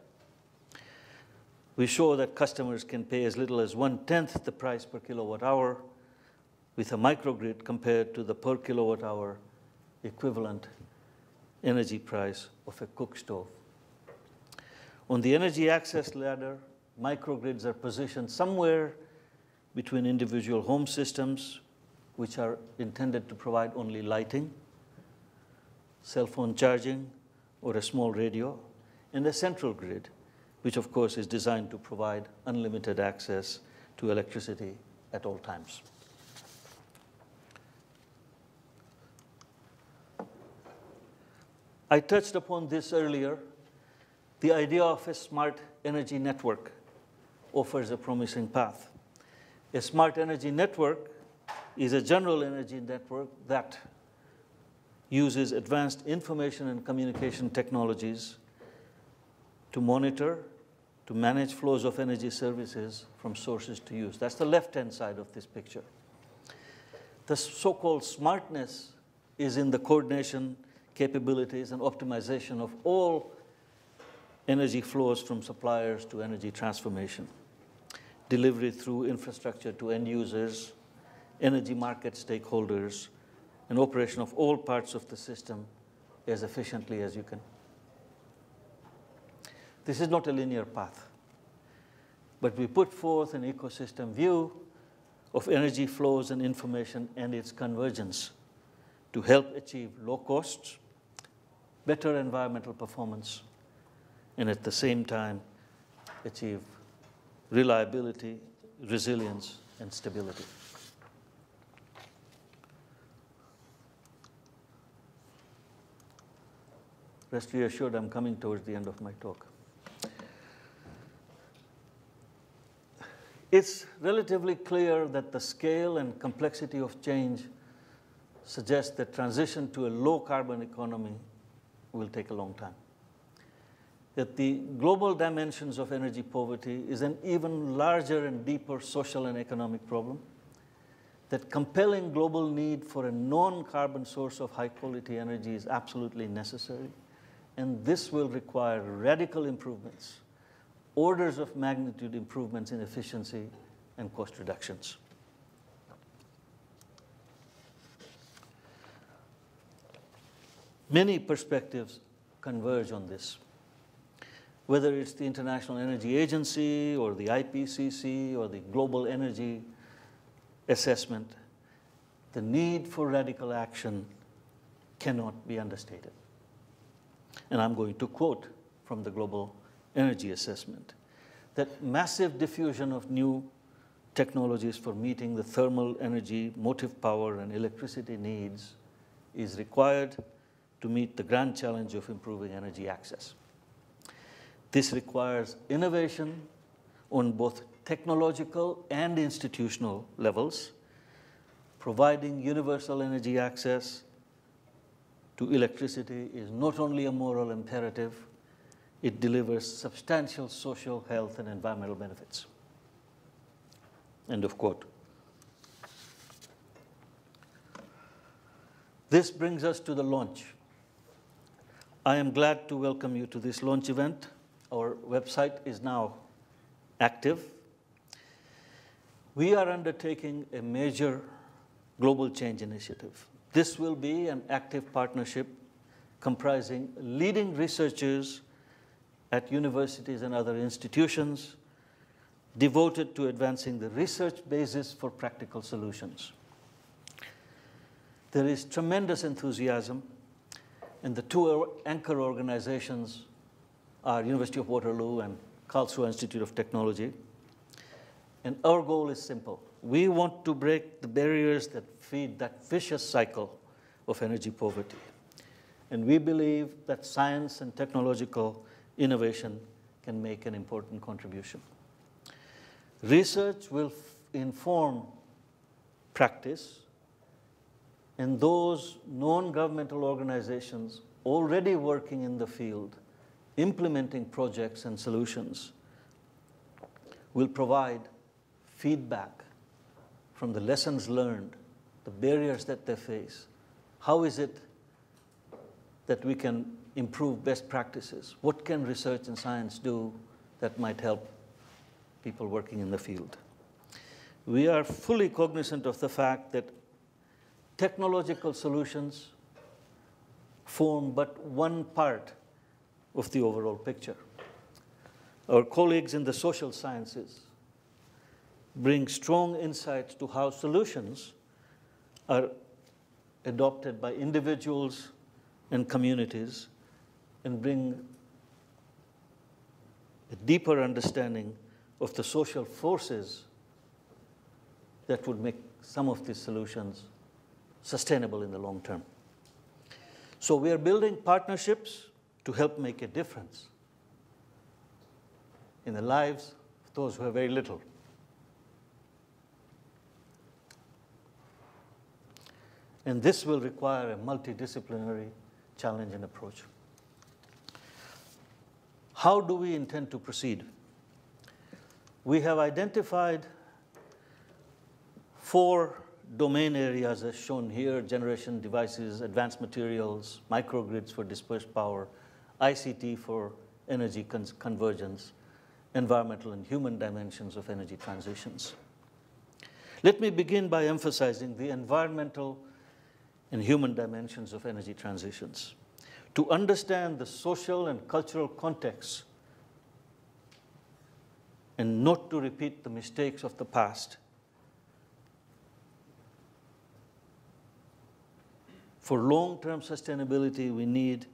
we show that customers can pay as little as one-tenth the price per kilowatt hour with a microgrid compared to the per kilowatt hour equivalent energy price of a cook stove. On the energy access ladder, microgrids are positioned somewhere between individual home systems, which are intended to provide only lighting, cell phone charging, or a small radio, and a central grid, which of course is designed to provide unlimited access to electricity at all times. I touched upon this earlier. The idea of a smart energy network offers a promising path. A smart energy network is a general energy network that uses advanced information and communication technologies to monitor, to manage flows of energy services from sources to use. That's the left-hand side of this picture. The so-called smartness is in the coordination capabilities and optimization of all energy flows from suppliers to energy transformation, delivery through infrastructure to end users, energy market stakeholders, and operation of all parts of the system as efficiently as you can. This is not a linear path, but we put forth an ecosystem view of energy flows and information and its convergence to help achieve low costs, better environmental performance, and at the same time achieve reliability, resilience, and stability. Rest reassured, I'm coming towards the end of my talk. It's relatively clear that the scale and complexity of change suggests that transition to a low carbon economy will take a long time. That the global dimensions of energy poverty is an even larger and deeper social and economic problem. That compelling global need for a non-carbon source of high-quality energy is absolutely necessary. And this will require radical improvements, orders of magnitude improvements in efficiency and cost reductions. Many perspectives converge on this. Whether it's the International Energy Agency or the IPCC or the Global Energy assessment, the need for radical action cannot be understated. And I'm going to quote from the Global Energy Assessment that massive diffusion of new technologies for meeting the thermal energy, motive power, and electricity needs is required to meet the grand challenge of improving energy access. This requires innovation on both technological and institutional levels, providing universal energy access to electricity is not only a moral imperative, it delivers substantial social, health, and environmental benefits. End of quote. This brings us to the launch. I am glad to welcome you to this launch event. Our website is now active. We are undertaking a major global change initiative. This will be an active partnership comprising leading researchers at universities and other institutions devoted to advancing the research basis for practical solutions. There is tremendous enthusiasm, and the two anchor organizations are University of Waterloo and Karlsruhe Institute of Technology. And our goal is simple. We want to break the barriers that feed that vicious cycle of energy poverty. And we believe that science and technological innovation can make an important contribution. Research will inform practice, and those non governmental organizations already working in the field, implementing projects and solutions, will provide feedback from the lessons learned, the barriers that they face. How is it that we can improve best practices? What can research and science do that might help people working in the field? We are fully cognizant of the fact that technological solutions form but one part of the overall picture. Our colleagues in the social sciences bring strong insights to how solutions are adopted by individuals and communities and bring a deeper understanding of the social forces that would make some of these solutions sustainable in the long term. So we are building partnerships to help make a difference in the lives of those who have very little. And this will require a multidisciplinary challenge and approach. How do we intend to proceed? We have identified four domain areas as shown here, generation devices, advanced materials, microgrids for dispersed power, ICT for energy con convergence, environmental and human dimensions of energy transitions. Let me begin by emphasizing the environmental and human dimensions of energy transitions to understand the social and cultural context and not to repeat the mistakes of the past. For long term sustainability, we need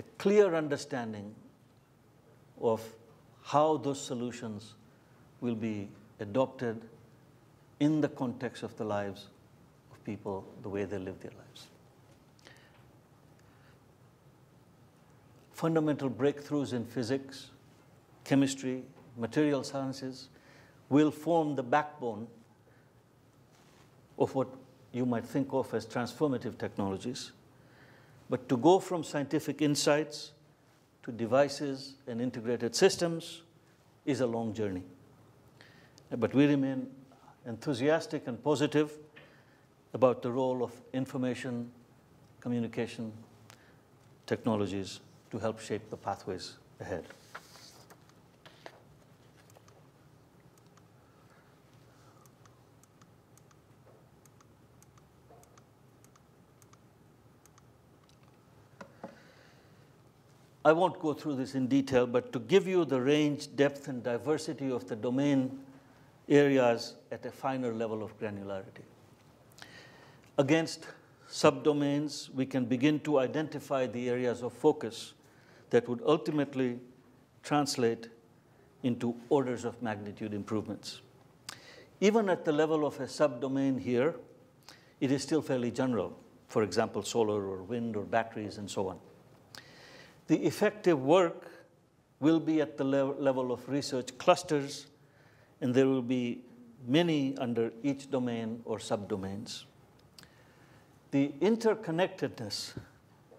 a clear understanding of how those solutions will be adopted in the context of the lives of people, the way they live their lives. fundamental breakthroughs in physics, chemistry, material sciences will form the backbone of what you might think of as transformative technologies. But to go from scientific insights to devices and integrated systems is a long journey. But we remain enthusiastic and positive about the role of information communication technologies to help shape the pathways ahead. I won't go through this in detail, but to give you the range, depth, and diversity of the domain areas at a finer level of granularity. Against subdomains, we can begin to identify the areas of focus that would ultimately translate into orders of magnitude improvements. Even at the level of a subdomain here, it is still fairly general. For example, solar or wind or batteries and so on. The effective work will be at the le level of research clusters, and there will be many under each domain or subdomains. The interconnectedness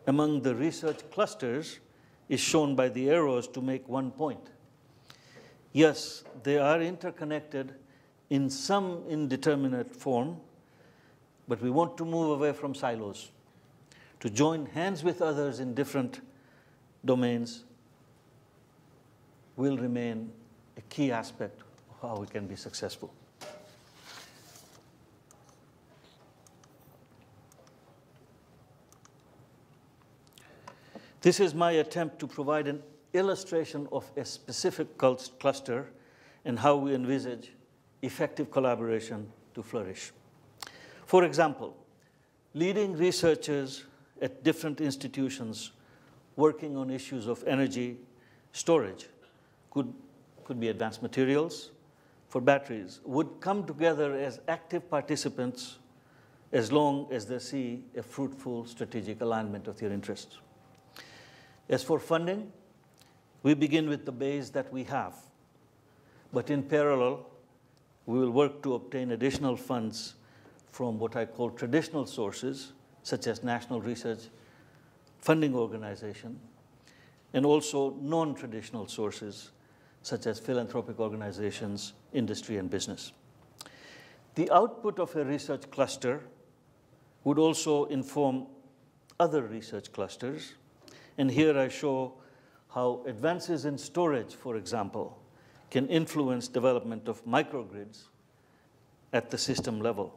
among the research clusters is shown by the arrows to make one point. Yes, they are interconnected in some indeterminate form, but we want to move away from silos, to join hands with others in different domains will remain a key aspect of how we can be successful. This is my attempt to provide an illustration of a specific cluster and how we envisage effective collaboration to flourish. For example, leading researchers at different institutions working on issues of energy storage could, could be advanced materials for batteries, would come together as active participants as long as they see a fruitful strategic alignment of their interests. As for funding, we begin with the base that we have. But in parallel, we will work to obtain additional funds from what I call traditional sources, such as National Research Funding Organization, and also non-traditional sources, such as philanthropic organizations, industry, and business. The output of a research cluster would also inform other research clusters and here I show how advances in storage, for example, can influence development of microgrids at the system level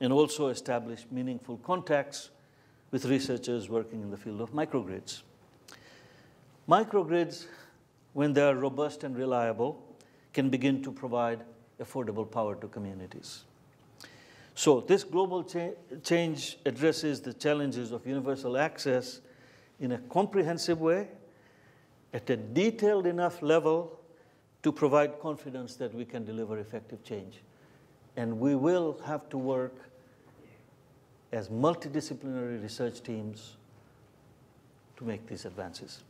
and also establish meaningful contacts with researchers working in the field of microgrids. Microgrids, when they are robust and reliable, can begin to provide affordable power to communities. So this global cha change addresses the challenges of universal access in a comprehensive way, at a detailed enough level to provide confidence that we can deliver effective change. And we will have to work as multidisciplinary research teams to make these advances.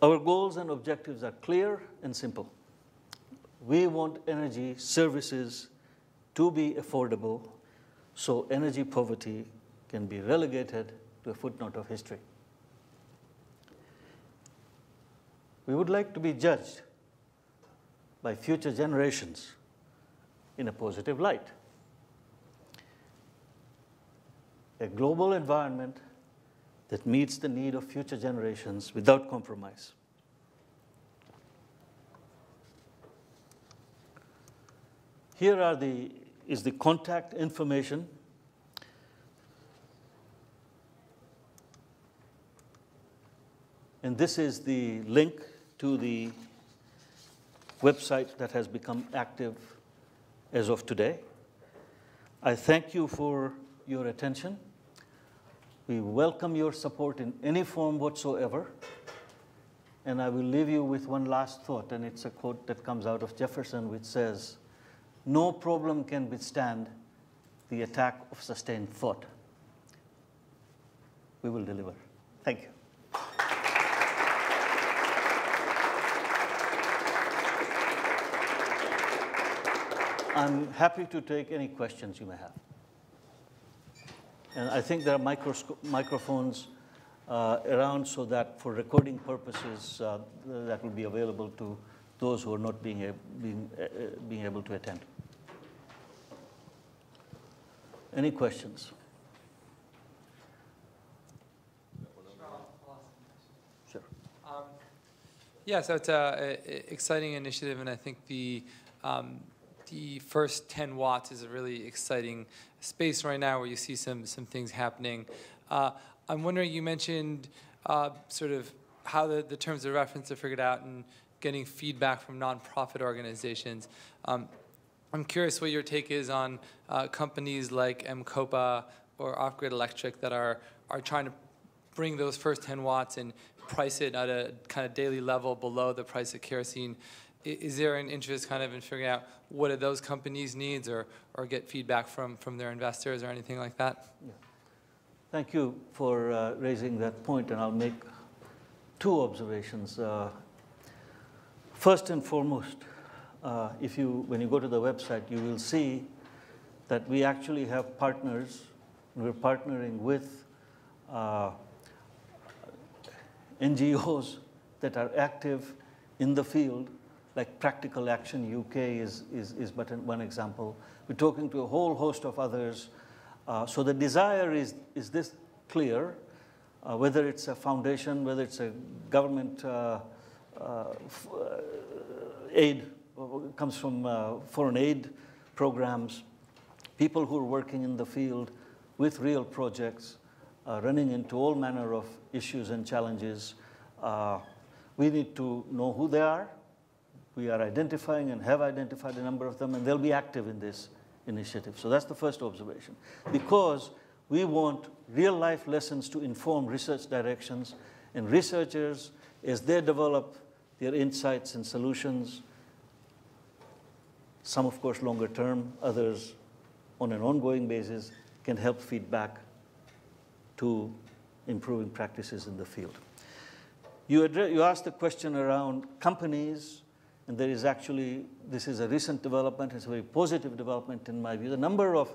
Our goals and objectives are clear and simple. We want energy services to be affordable so energy poverty can be relegated to a footnote of history. We would like to be judged by future generations in a positive light. A global environment that meets the need of future generations without compromise. Here are the, is the contact information. And this is the link to the website that has become active as of today. I thank you for your attention. We welcome your support in any form whatsoever. And I will leave you with one last thought, and it's a quote that comes out of Jefferson, which says, No problem can withstand the attack of sustained thought. We will deliver. Thank you. I'm happy to take any questions you may have. And I think there are microphones uh, around so that for recording purposes, uh, that will be available to those who are not being, being, uh, being able to attend. Any questions? Sure. Um, yeah, so it's an exciting initiative, and I think the um, the first 10 watts is a really exciting space right now where you see some, some things happening. Uh, I'm wondering, you mentioned uh, sort of how the, the terms of reference are figured out and getting feedback from nonprofit organizations. Um, I'm curious what your take is on uh, companies like M-KOPA or Off-Grid Electric that are, are trying to bring those first 10 watts and price it at a kind of daily level below the price of kerosene. Is there an interest kind of in figuring out what are those companies' needs or, or get feedback from, from their investors or anything like that? Yeah. Thank you for uh, raising that point, and I'll make two observations. Uh, first and foremost, uh, if you, when you go to the website, you will see that we actually have partners. We're partnering with uh, NGOs that are active in the field, like Practical Action UK is, is, is but one example. We're talking to a whole host of others. Uh, so the desire is, is this clear, uh, whether it's a foundation, whether it's a government uh, uh, uh aid, comes from uh, foreign aid programs, people who are working in the field with real projects, uh, running into all manner of issues and challenges. Uh, we need to know who they are. We are identifying and have identified a number of them, and they'll be active in this initiative. So that's the first observation. Because we want real life lessons to inform research directions, and researchers, as they develop their insights and solutions, some, of course, longer term, others on an ongoing basis, can help feedback to improving practices in the field. You, address, you asked the question around companies, and there is actually, this is a recent development, it's a very positive development in my view. The number of,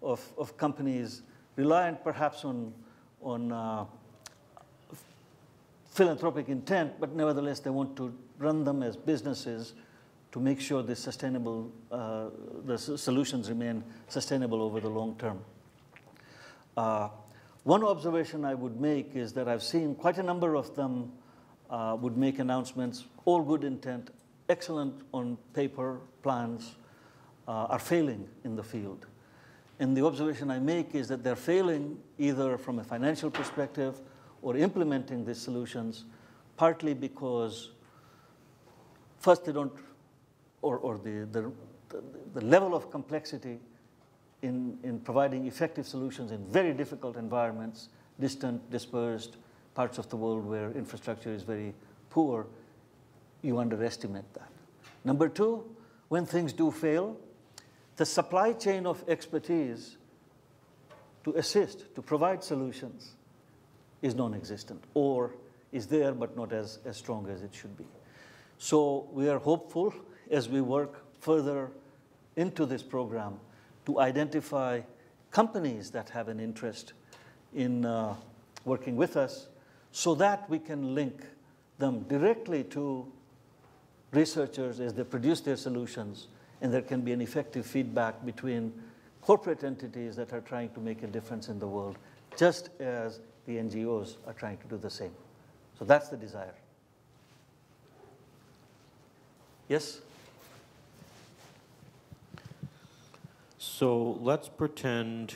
of, of companies reliant perhaps on, on uh, philanthropic intent, but nevertheless they want to run them as businesses to make sure the sustainable, uh, the solutions remain sustainable over the long term. Uh, one observation I would make is that I've seen quite a number of them uh, would make announcements, all good intent, excellent on paper, plans, uh, are failing in the field. And the observation I make is that they're failing either from a financial perspective or implementing these solutions, partly because first they don't, or, or the, the, the level of complexity in, in providing effective solutions in very difficult environments, distant, dispersed parts of the world where infrastructure is very poor, you underestimate that. Number two, when things do fail, the supply chain of expertise to assist, to provide solutions, is non existent or is there but not as, as strong as it should be. So we are hopeful as we work further into this program to identify companies that have an interest in uh, working with us so that we can link them directly to researchers as they produce their solutions and there can be an effective feedback between corporate entities that are trying to make a difference in the world just as the NGOs are trying to do the same. So that's the desire. Yes? So let's pretend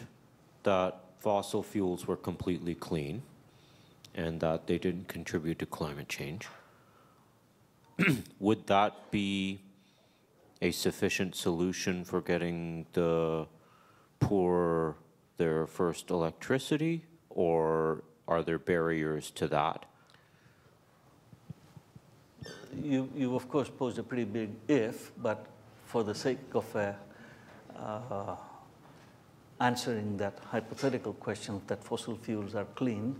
that fossil fuels were completely clean and that they didn't contribute to climate change. Would that be a sufficient solution for getting the poor their first electricity, or are there barriers to that? You, you of course posed a pretty big if, but for the sake of a uh, answering that hypothetical question that fossil fuels are clean,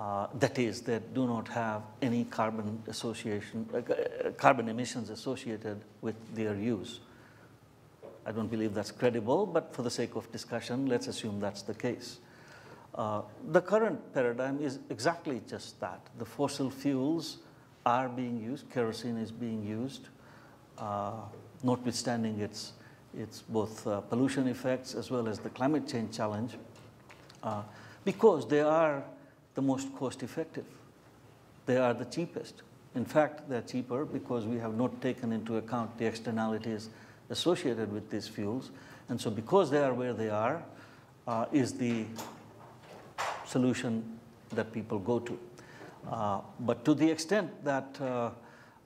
uh, that is, that do not have any carbon association, uh, carbon emissions associated with their use. I don't believe that's credible, but for the sake of discussion, let's assume that's the case. Uh, the current paradigm is exactly just that. The fossil fuels are being used, kerosene is being used, uh, notwithstanding its it's both uh, pollution effects as well as the climate change challenge uh, because they are the most cost effective. They are the cheapest. In fact, they're cheaper because we have not taken into account the externalities associated with these fuels. And so, because they are where they are, uh, is the solution that people go to. Uh, but to the extent that uh,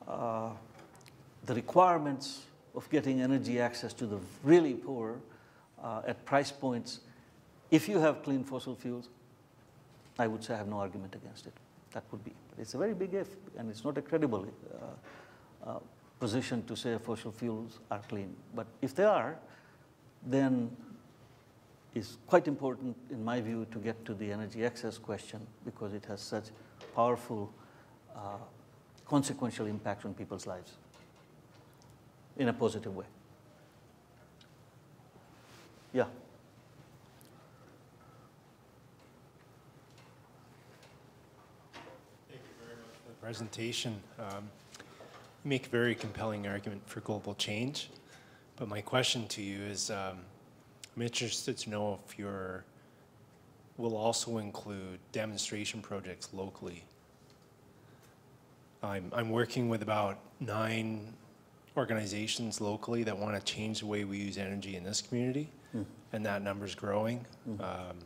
uh, the requirements of getting energy access to the really poor uh, at price points, if you have clean fossil fuels, I would say I have no argument against it. That would be. But it's a very big if, and it's not a credible uh, uh, position to say fossil fuels are clean. But if they are, then it's quite important, in my view, to get to the energy access question because it has such powerful uh, consequential impact on people's lives in a positive way. Yeah. Thank you very much for the presentation. Um, you make a very compelling argument for global change, but my question to you is, um, I'm interested to know if you're will also include demonstration projects locally. I'm, I'm working with about nine organizations locally that want to change the way we use energy in this community, and that number's growing. Um,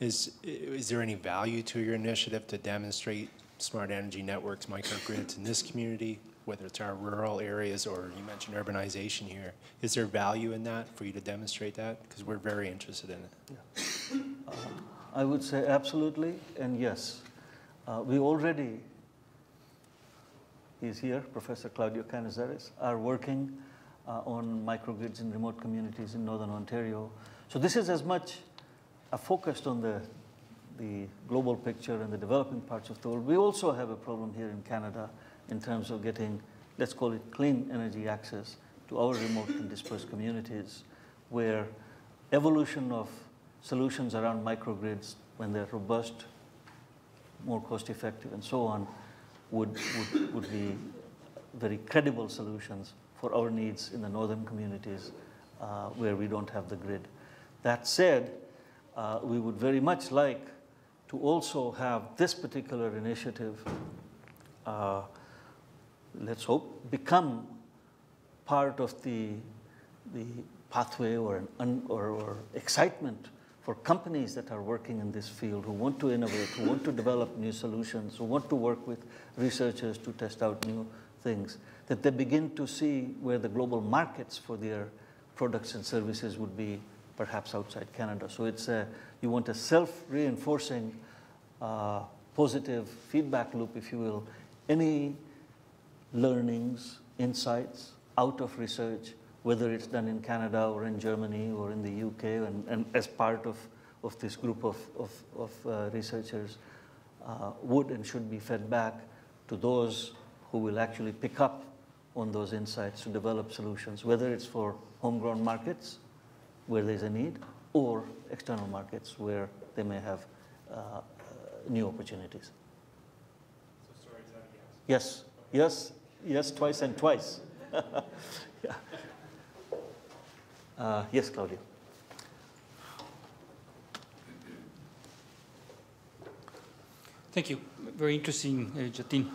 is, is there any value to your initiative to demonstrate smart energy networks, microgrids in this community, whether it's our rural areas or you mentioned urbanization here? Is there value in that for you to demonstrate that? Because we're very interested in it. I would say absolutely and yes. Uh, we already, he's here, Professor Claudio Canizares, are working uh, on microgrids in remote communities in northern Ontario. So this is as much uh, focused on the, the global picture and the developing parts of the world. We also have a problem here in Canada in terms of getting, let's call it clean energy access to our remote and dispersed communities where evolution of solutions around microgrids, when they're robust, more cost effective, and so on, would, would, would be very credible solutions for our needs in the northern communities uh, where we don't have the grid. That said, uh, we would very much like to also have this particular initiative, uh, let's hope, become part of the, the pathway or, an un, or, or excitement for companies that are working in this field, who want to innovate, who want to develop new solutions, who want to work with researchers to test out new things, that they begin to see where the global markets for their products and services would be perhaps outside Canada. So it's a, you want a self-reinforcing uh, positive feedback loop, if you will. Any learnings, insights out of research whether it's done in Canada or in Germany or in the UK, and, and as part of, of this group of, of, of uh, researchers, uh, would and should be fed back to those who will actually pick up on those insights to develop solutions, whether it's for homegrown markets where there's a need or external markets where they may have uh, new opportunities. So sorry, is that a yes? Yes, yes, yes, twice and twice. yeah. Uh, yes, Claudio. Thank you. Very interesting, uh, Jatin.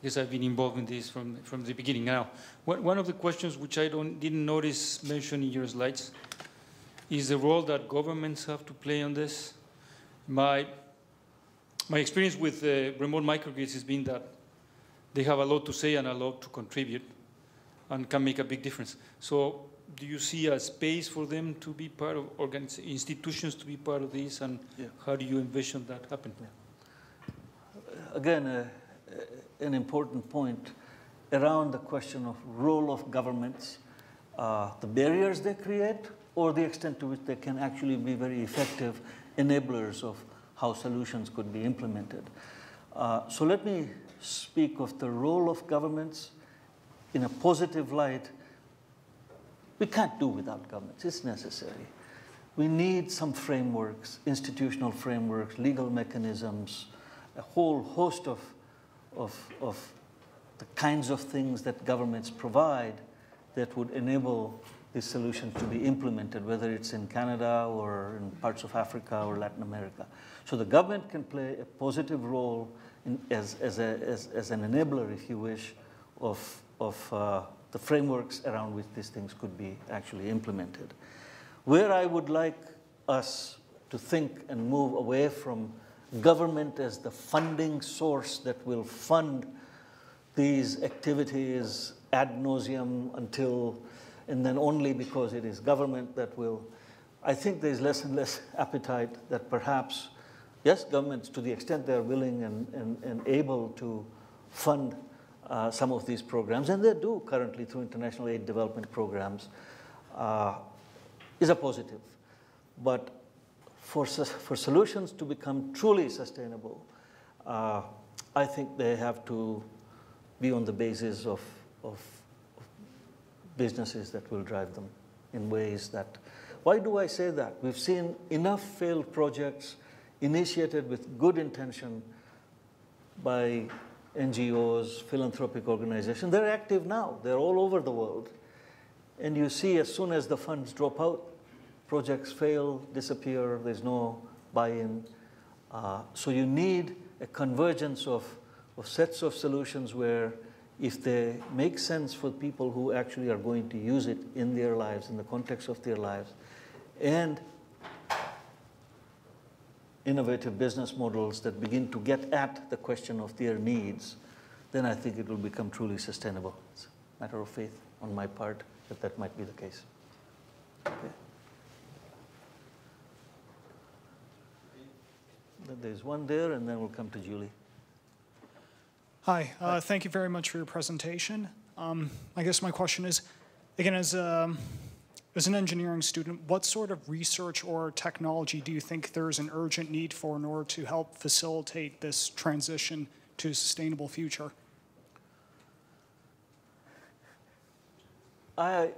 Because I've been involved in this from, from the beginning. Now, one, one of the questions which I don't, didn't notice mentioned in your slides is the role that governments have to play on this. My, my experience with uh, remote microgrids has been that they have a lot to say and a lot to contribute and can make a big difference. So do you see a space for them to be part of institutions to be part of this and Yeah. how do you envision that happen? Again, uh, uh, an important point around the question of role of governments, uh, the barriers they create, or the extent to which they can actually be very effective enablers of how solutions could be implemented. Uh, so let me speak of the role of governments in a positive light we can't do without governments, it's necessary. We need some frameworks, institutional frameworks, legal mechanisms, a whole host of, of, of the kinds of things that governments provide that would enable these solutions to be implemented, whether it's in Canada or in parts of Africa or Latin America. So the government can play a positive role in, as, as, a, as, as an enabler, if you wish, of, of uh, the frameworks around which these things could be actually implemented. Where I would like us to think and move away from government as the funding source that will fund these activities ad nauseum until, and then only because it is government that will. I think there's less and less appetite that perhaps, yes, governments to the extent they're willing and, and, and able to fund uh, some of these programs, and they do currently through international aid development programs, uh, is a positive. But for, for solutions to become truly sustainable, uh, I think they have to be on the basis of, of, of businesses that will drive them in ways that. Why do I say that? We've seen enough failed projects initiated with good intention by NGOs, philanthropic organizations. They're active now, they're all over the world. And you see, as soon as the funds drop out, projects fail, disappear, there's no buy in. Uh, so you need a convergence of, of sets of solutions where if they make sense for people who actually are going to use it in their lives, in the context of their lives, and innovative business models that begin to get at the question of their needs, then I think it will become truly sustainable. It's a matter of faith on my part that that might be the case. Okay. There's one there, and then we'll come to Julie. Hi, uh, thank you very much for your presentation. Um, I guess my question is, again, as, um, as an engineering student, what sort of research or technology do you think there is an urgent need for in order to help facilitate this transition to a sustainable future? I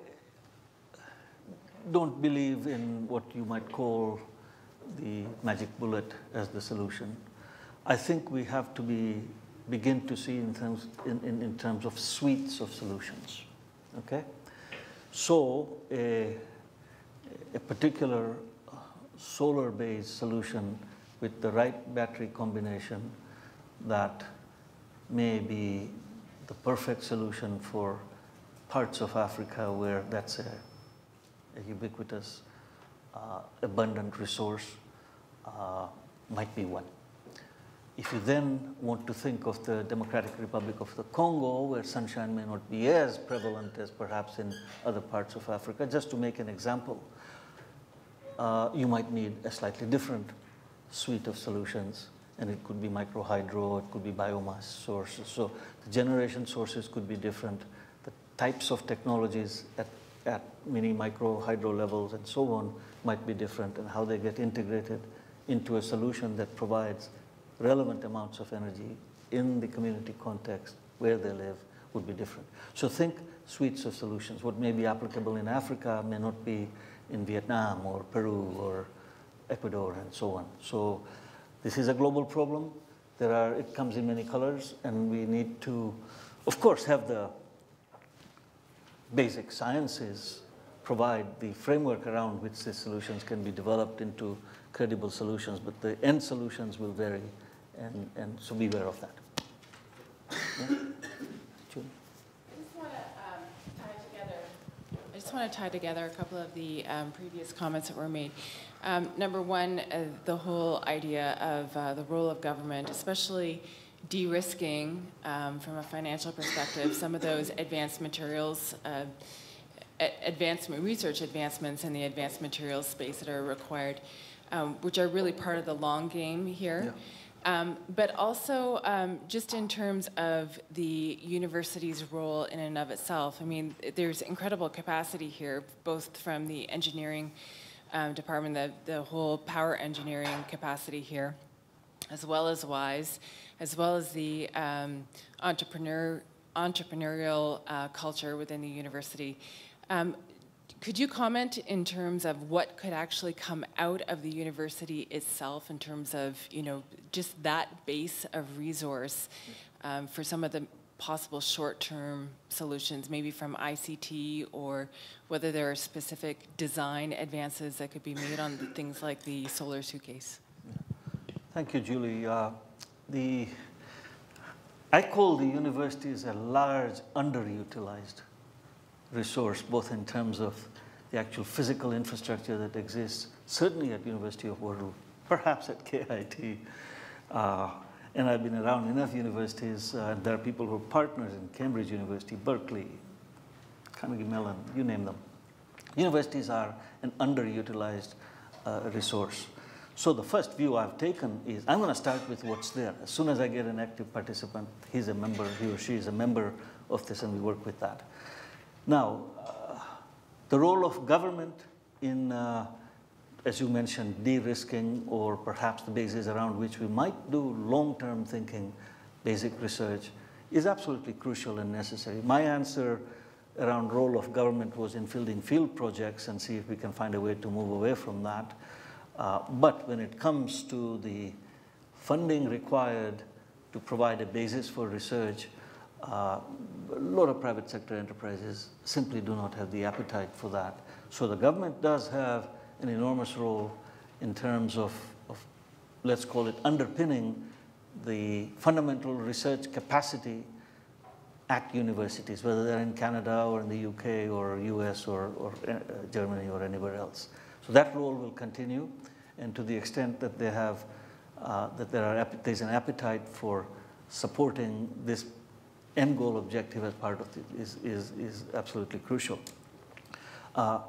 don't believe in what you might call the magic bullet as the solution. I think we have to be begin to see in terms in, in, in terms of suites of solutions. Okay, so a, a particular solar-based solution with the right battery combination that may be the perfect solution for parts of Africa where that's a, a ubiquitous, uh, abundant resource uh, might be one. If you then want to think of the Democratic Republic of the Congo, where sunshine may not be as prevalent as perhaps in other parts of Africa, just to make an example, uh, you might need a slightly different suite of solutions. And it could be micro hydro, it could be biomass sources. So the generation sources could be different. The types of technologies at, at mini micro hydro levels and so on might be different, and how they get integrated into a solution that provides relevant amounts of energy in the community context where they live would be different. So think suites of solutions. What may be applicable in Africa may not be in Vietnam or Peru or Ecuador and so on. So this is a global problem. There are, it comes in many colors and we need to, of course, have the basic sciences provide the framework around which these solutions can be developed into credible solutions, but the end solutions will vary, and, and so beware of that. Yeah? I just want to tie together a couple of the um, previous comments that were made. Um, number one, uh, the whole idea of uh, the role of government, especially de-risking um, from a financial perspective some of those advanced materials uh, advancement, research advancements in the advanced materials space that are required, um, which are really part of the long game here. Yeah. Um, but also um, just in terms of the university's role in and of itself. I mean, there's incredible capacity here, both from the engineering um, department, the, the whole power engineering capacity here, as well as WISE, as well as the um, entrepreneur, entrepreneurial uh, culture within the university. Could you comment in terms of what could actually come out of the university itself in terms of, you know, just that base of resource um, for some of the possible short-term solutions, maybe from ICT or whether there are specific design advances that could be made on things like the solar suitcase? Thank you, Julie. Uh, the, I call the university as a large underutilized resource, both in terms of the actual physical infrastructure that exists, certainly at University of Waterloo, perhaps at KIT. Uh, and I've been around enough universities, uh, there are people who are partners in Cambridge University, Berkeley, Carnegie Mellon, you name them. Universities are an underutilized uh, resource. So the first view I've taken is I'm going to start with what's there. As soon as I get an active participant, he's a member, he or she is a member of this, and we work with that. Now, the role of government in, uh, as you mentioned, de-risking or perhaps the basis around which we might do long-term thinking, basic research, is absolutely crucial and necessary. My answer around role of government was in fielding field projects and see if we can find a way to move away from that. Uh, but when it comes to the funding required to provide a basis for research, uh, a lot of private sector enterprises simply do not have the appetite for that. So the government does have an enormous role in terms of, of let's call it underpinning the fundamental research capacity at universities, whether they're in Canada or in the UK or US or, or uh, Germany or anywhere else. So that role will continue, and to the extent that they have, uh, that there are there's an appetite for supporting this end goal objective as part of it is, is, is absolutely crucial. Uh,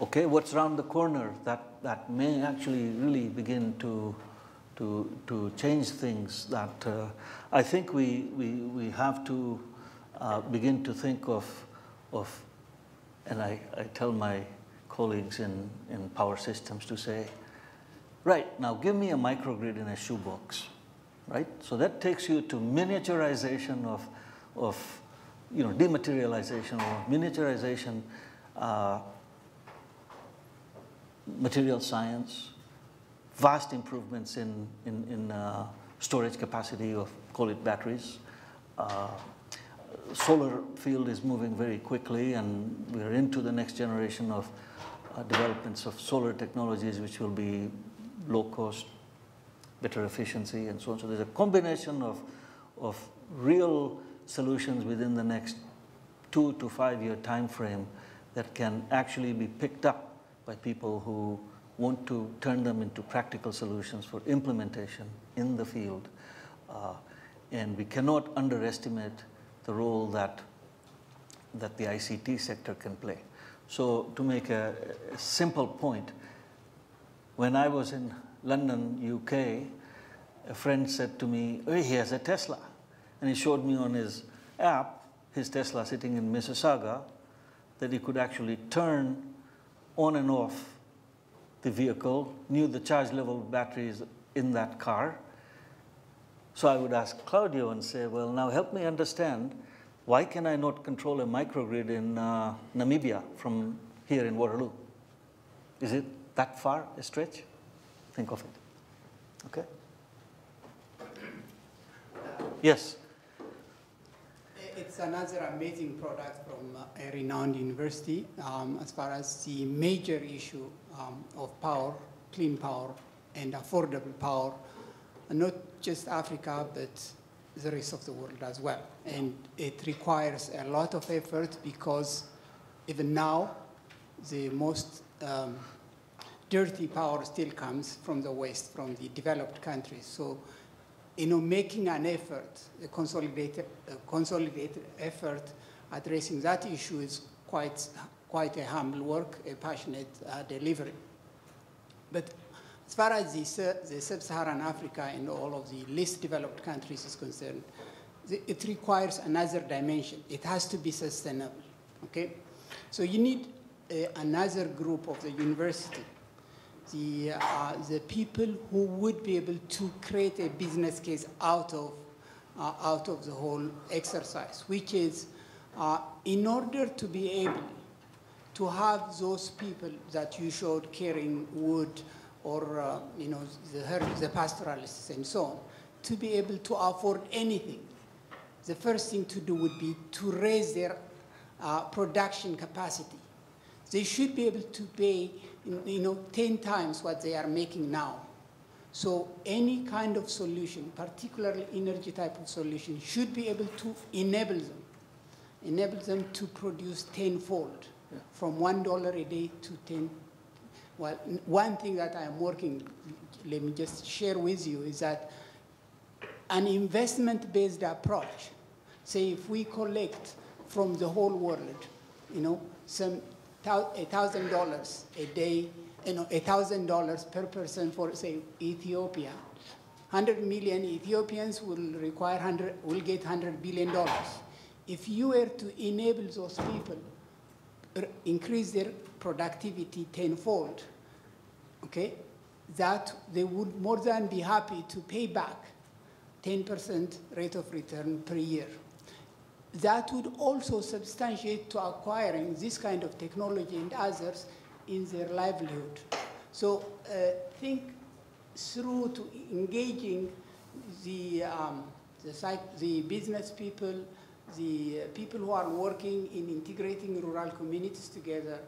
okay, what's around the corner that, that may actually really begin to, to, to change things that uh, I think we, we, we have to uh, begin to think of, of and I, I tell my colleagues in, in power systems to say, right, now give me a microgrid in a shoebox, right? So that takes you to miniaturization of, of you know, dematerialization or miniaturization, uh, material science, vast improvements in, in, in uh, storage capacity of, call it batteries. Uh, solar field is moving very quickly and we're into the next generation of uh, developments of solar technologies which will be low cost, better efficiency and so on. So there's a combination of, of real solutions within the next two to five year time frame that can actually be picked up by people who want to turn them into practical solutions for implementation in the field. Uh, and we cannot underestimate the role that, that the ICT sector can play. So to make a, a simple point, when I was in London, UK, a friend said to me, oh, he has a Tesla. And he showed me on his app, his Tesla sitting in Mississauga, that he could actually turn on and off the vehicle, knew the charge level batteries in that car. So I would ask Claudio and say, well, now help me understand, why can I not control a microgrid in uh, Namibia from here in Waterloo? Is it that far a stretch? Think of it. Okay? Yes? It's another amazing product from a renowned university um, as far as the major issue um, of power, clean power, and affordable power, not just Africa, but the rest of the world as well. And it requires a lot of effort because even now, the most um, dirty power still comes from the West, from the developed countries. So, you know, making an effort, a consolidated, a consolidated effort addressing that issue is quite, quite a humble work, a passionate uh, delivery. But as far as the, the sub-Saharan Africa and all of the least developed countries is concerned, the, it requires another dimension. It has to be sustainable, okay? So you need uh, another group of the university, the, uh, the people who would be able to create a business case out of, uh, out of the whole exercise, which is uh, in order to be able to have those people that you showed carrying wood, or uh, you know the, the pastoralists and so on, to be able to afford anything, the first thing to do would be to raise their uh, production capacity. They should be able to pay, you know, 10 times what they are making now. So any kind of solution, particularly energy type of solution, should be able to enable them. enables them to produce tenfold, from one dollar a day to ten. Well, one thing that I am working, let me just share with you, is that an investment-based approach. Say if we collect from the whole world, you know, some thou- a thousand dollars a day, you know, a thousand dollars per person for say Ethiopia. Hundred million Ethiopians will require hundred, will get hundred billion dollars. If you were to enable those people, increase their productivity tenfold, okay, that they would more than be happy to pay back 10% rate of return per year. That would also substantiate to acquiring this kind of technology and others in their livelihood. So uh, think through to engaging the, um, the, the business people, the uh, people who are working in integrating rural communities together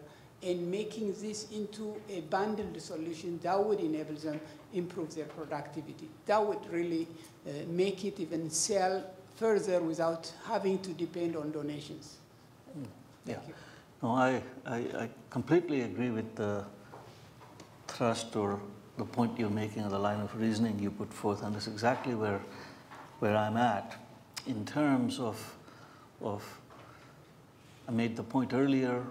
and making this into a bundled solution that would enable them improve their productivity. That would really uh, make it even sell further without having to depend on donations. Yeah. Thank you. No, I, I, I completely agree with the thrust or the point you're making or the line of reasoning you put forth, and that's exactly where, where I'm at. In terms of, of, I made the point earlier,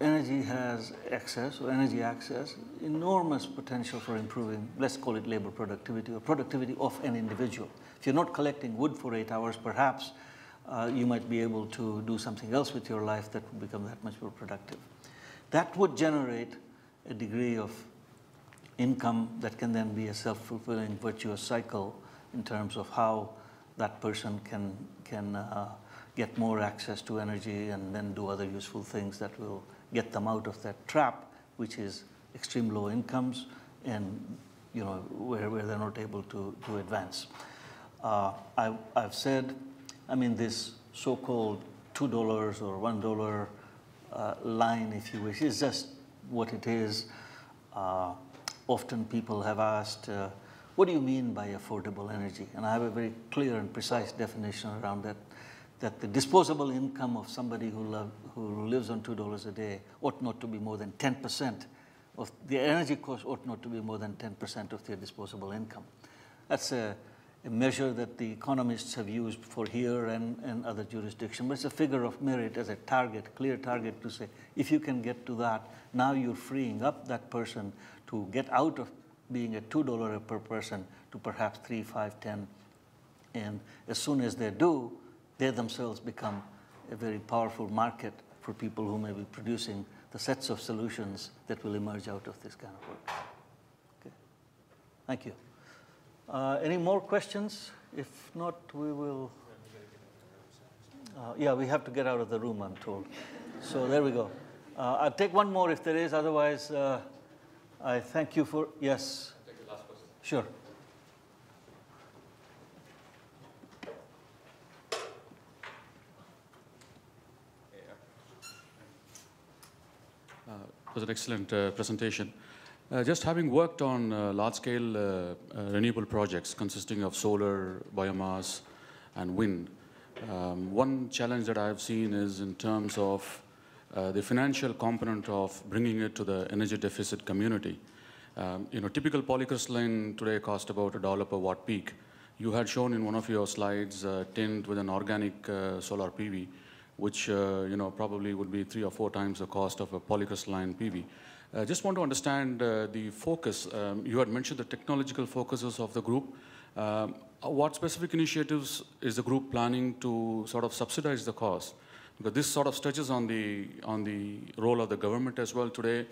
energy has access or energy access, enormous potential for improving, let's call it labor productivity or productivity of an individual. If you're not collecting wood for eight hours, perhaps uh, you might be able to do something else with your life that would become that much more productive. That would generate a degree of income that can then be a self-fulfilling virtuous cycle in terms of how that person can, can uh, get more access to energy and then do other useful things that will get them out of that trap, which is extreme low incomes and you know, where, where they're not able to, to advance. Uh, I, I've said, I mean, this so-called $2 or $1 uh, line, if you wish, is just what it is. Uh, often people have asked, uh, what do you mean by affordable energy? And I have a very clear and precise definition around that, that the disposable income of somebody who, love, who lives on $2 a day ought not to be more than 10% of the energy cost ought not to be more than 10% of their disposable income. That's a, a measure that the economists have used for here and, and other jurisdictions. But it's a figure of merit as a target, clear target to say, if you can get to that, now you're freeing up that person to get out of being a $2 per person to perhaps three, five, ten. And as soon as they do, they themselves become a very powerful market for people who may be producing the sets of solutions that will emerge out of this kind of work. Okay. Thank you. Uh, any more questions? If not, we will. Uh, yeah, we have to get out of the room, I'm told. So there we go. Uh, I'll take one more if there is. Otherwise, uh, I thank you for. Yes. Sure. It was an excellent uh, presentation. Uh, just having worked on uh, large-scale uh, uh, renewable projects consisting of solar, biomass, and wind, um, one challenge that I've seen is in terms of uh, the financial component of bringing it to the energy deficit community. Um, you know, typical polycrystalline today cost about a dollar per watt peak. You had shown in one of your slides uh, tint with an organic solar PV, which you know probably would be three or four times the cost of a polycrystalline PV. Uh, just want to understand uh, the focus. Um, you had mentioned the technological focuses of the group. Um, what specific initiatives is the group planning to sort of subsidize the cost? Because this sort of stretches on the on the role of the government as well today.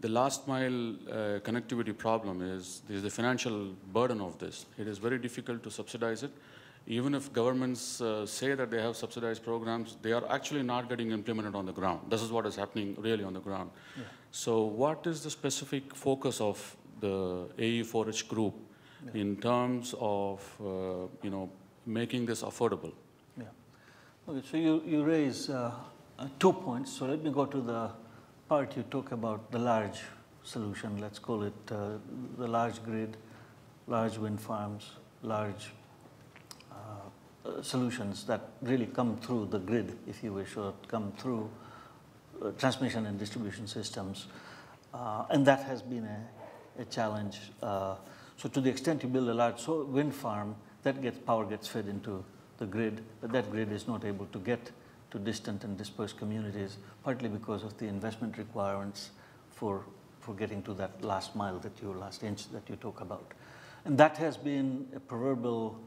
The last mile uh, connectivity problem is, is the financial burden of this. It is very difficult to subsidize it. Even if governments uh, say that they have subsidized programs, they are actually not getting implemented on the ground. This is what is happening really on the ground. Yeah. So what is the specific focus of the AE4H group Yeah. in terms of, uh, you know, making this affordable? Yeah. Okay, so you, you raise uh, uh, two points. So let me go to the part you talk about the large solution. Let's call it uh, the large grid, large wind farms, large uh, uh, solutions that really come through the grid, if you wish, or come through transmission and distribution systems. Uh, and that has been a, a challenge. Uh, so to the extent you build a large wind farm, that gets power gets fed into the grid, but that grid is not able to get to distant and dispersed communities, partly because of the investment requirements for, for getting to that last mile that you, last inch that you talk about. And that has been a proverbial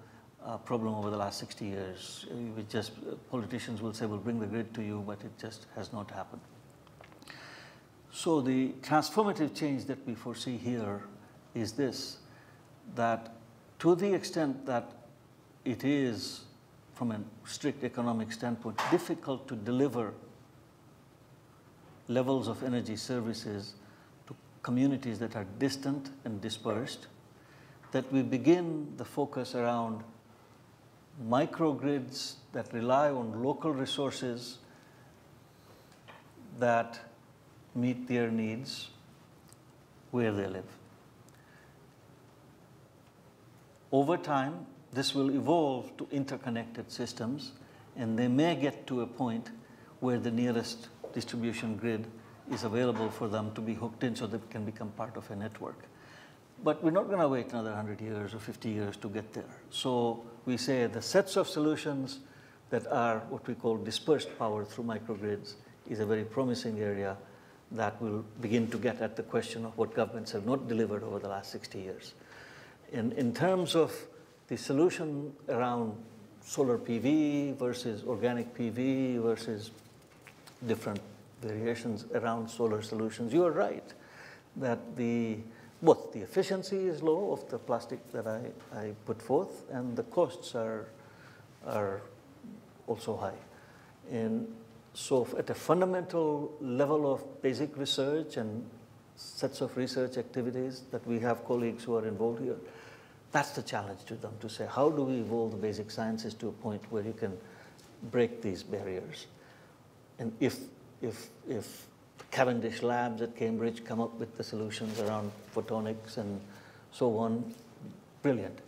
uh, problem over the last 60 years. We just, politicians will say, we'll bring the grid to you, but it just has not happened. So the transformative change that we foresee here is this, that to the extent that it is, from a strict economic standpoint, difficult to deliver levels of energy services to communities that are distant and dispersed, that we begin the focus around microgrids that rely on local resources that meet their needs where they live. Over time, this will evolve to interconnected systems, and they may get to a point where the nearest distribution grid is available for them to be hooked in so they can become part of a network. But we're not going to wait another 100 years or 50 years to get there. So we say the sets of solutions that are what we call dispersed power through microgrids is a very promising area that will begin to get at the question of what governments have not delivered over the last 60 years. In, in terms of the solution around solar PV versus organic PV versus different variations around solar solutions, you are right that the both the efficiency is low of the plastic that I, I put forth and the costs are, are also high. And so at a fundamental level of basic research and sets of research activities that we have colleagues who are involved here, that's the challenge to them to say, how do we evolve the basic sciences to a point where you can break these barriers? And if, if, if Cavendish labs at Cambridge come up with the solutions around photonics and so on. Brilliant.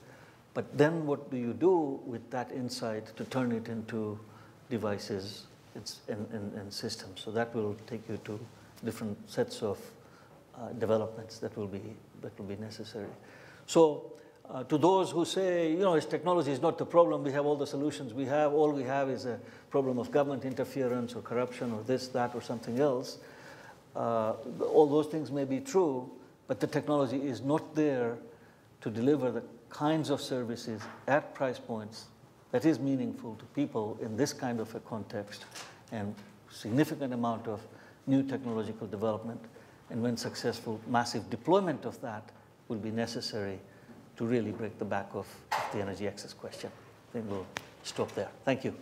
But then what do you do with that insight to turn it into devices and, and, and systems? So that will take you to different sets of uh, developments that will be that will be necessary. So uh, to those who say, you know, technology is not the problem, we have all the solutions we have, all we have is a problem of government interference or corruption or this, that, or something else, uh, all those things may be true, but the technology is not there to deliver the kinds of services at price points that is meaningful to people in this kind of a context and significant amount of new technological development. And when successful, massive deployment of that will be necessary to really break the back of the energy access question. I think we'll stop there. Thank you.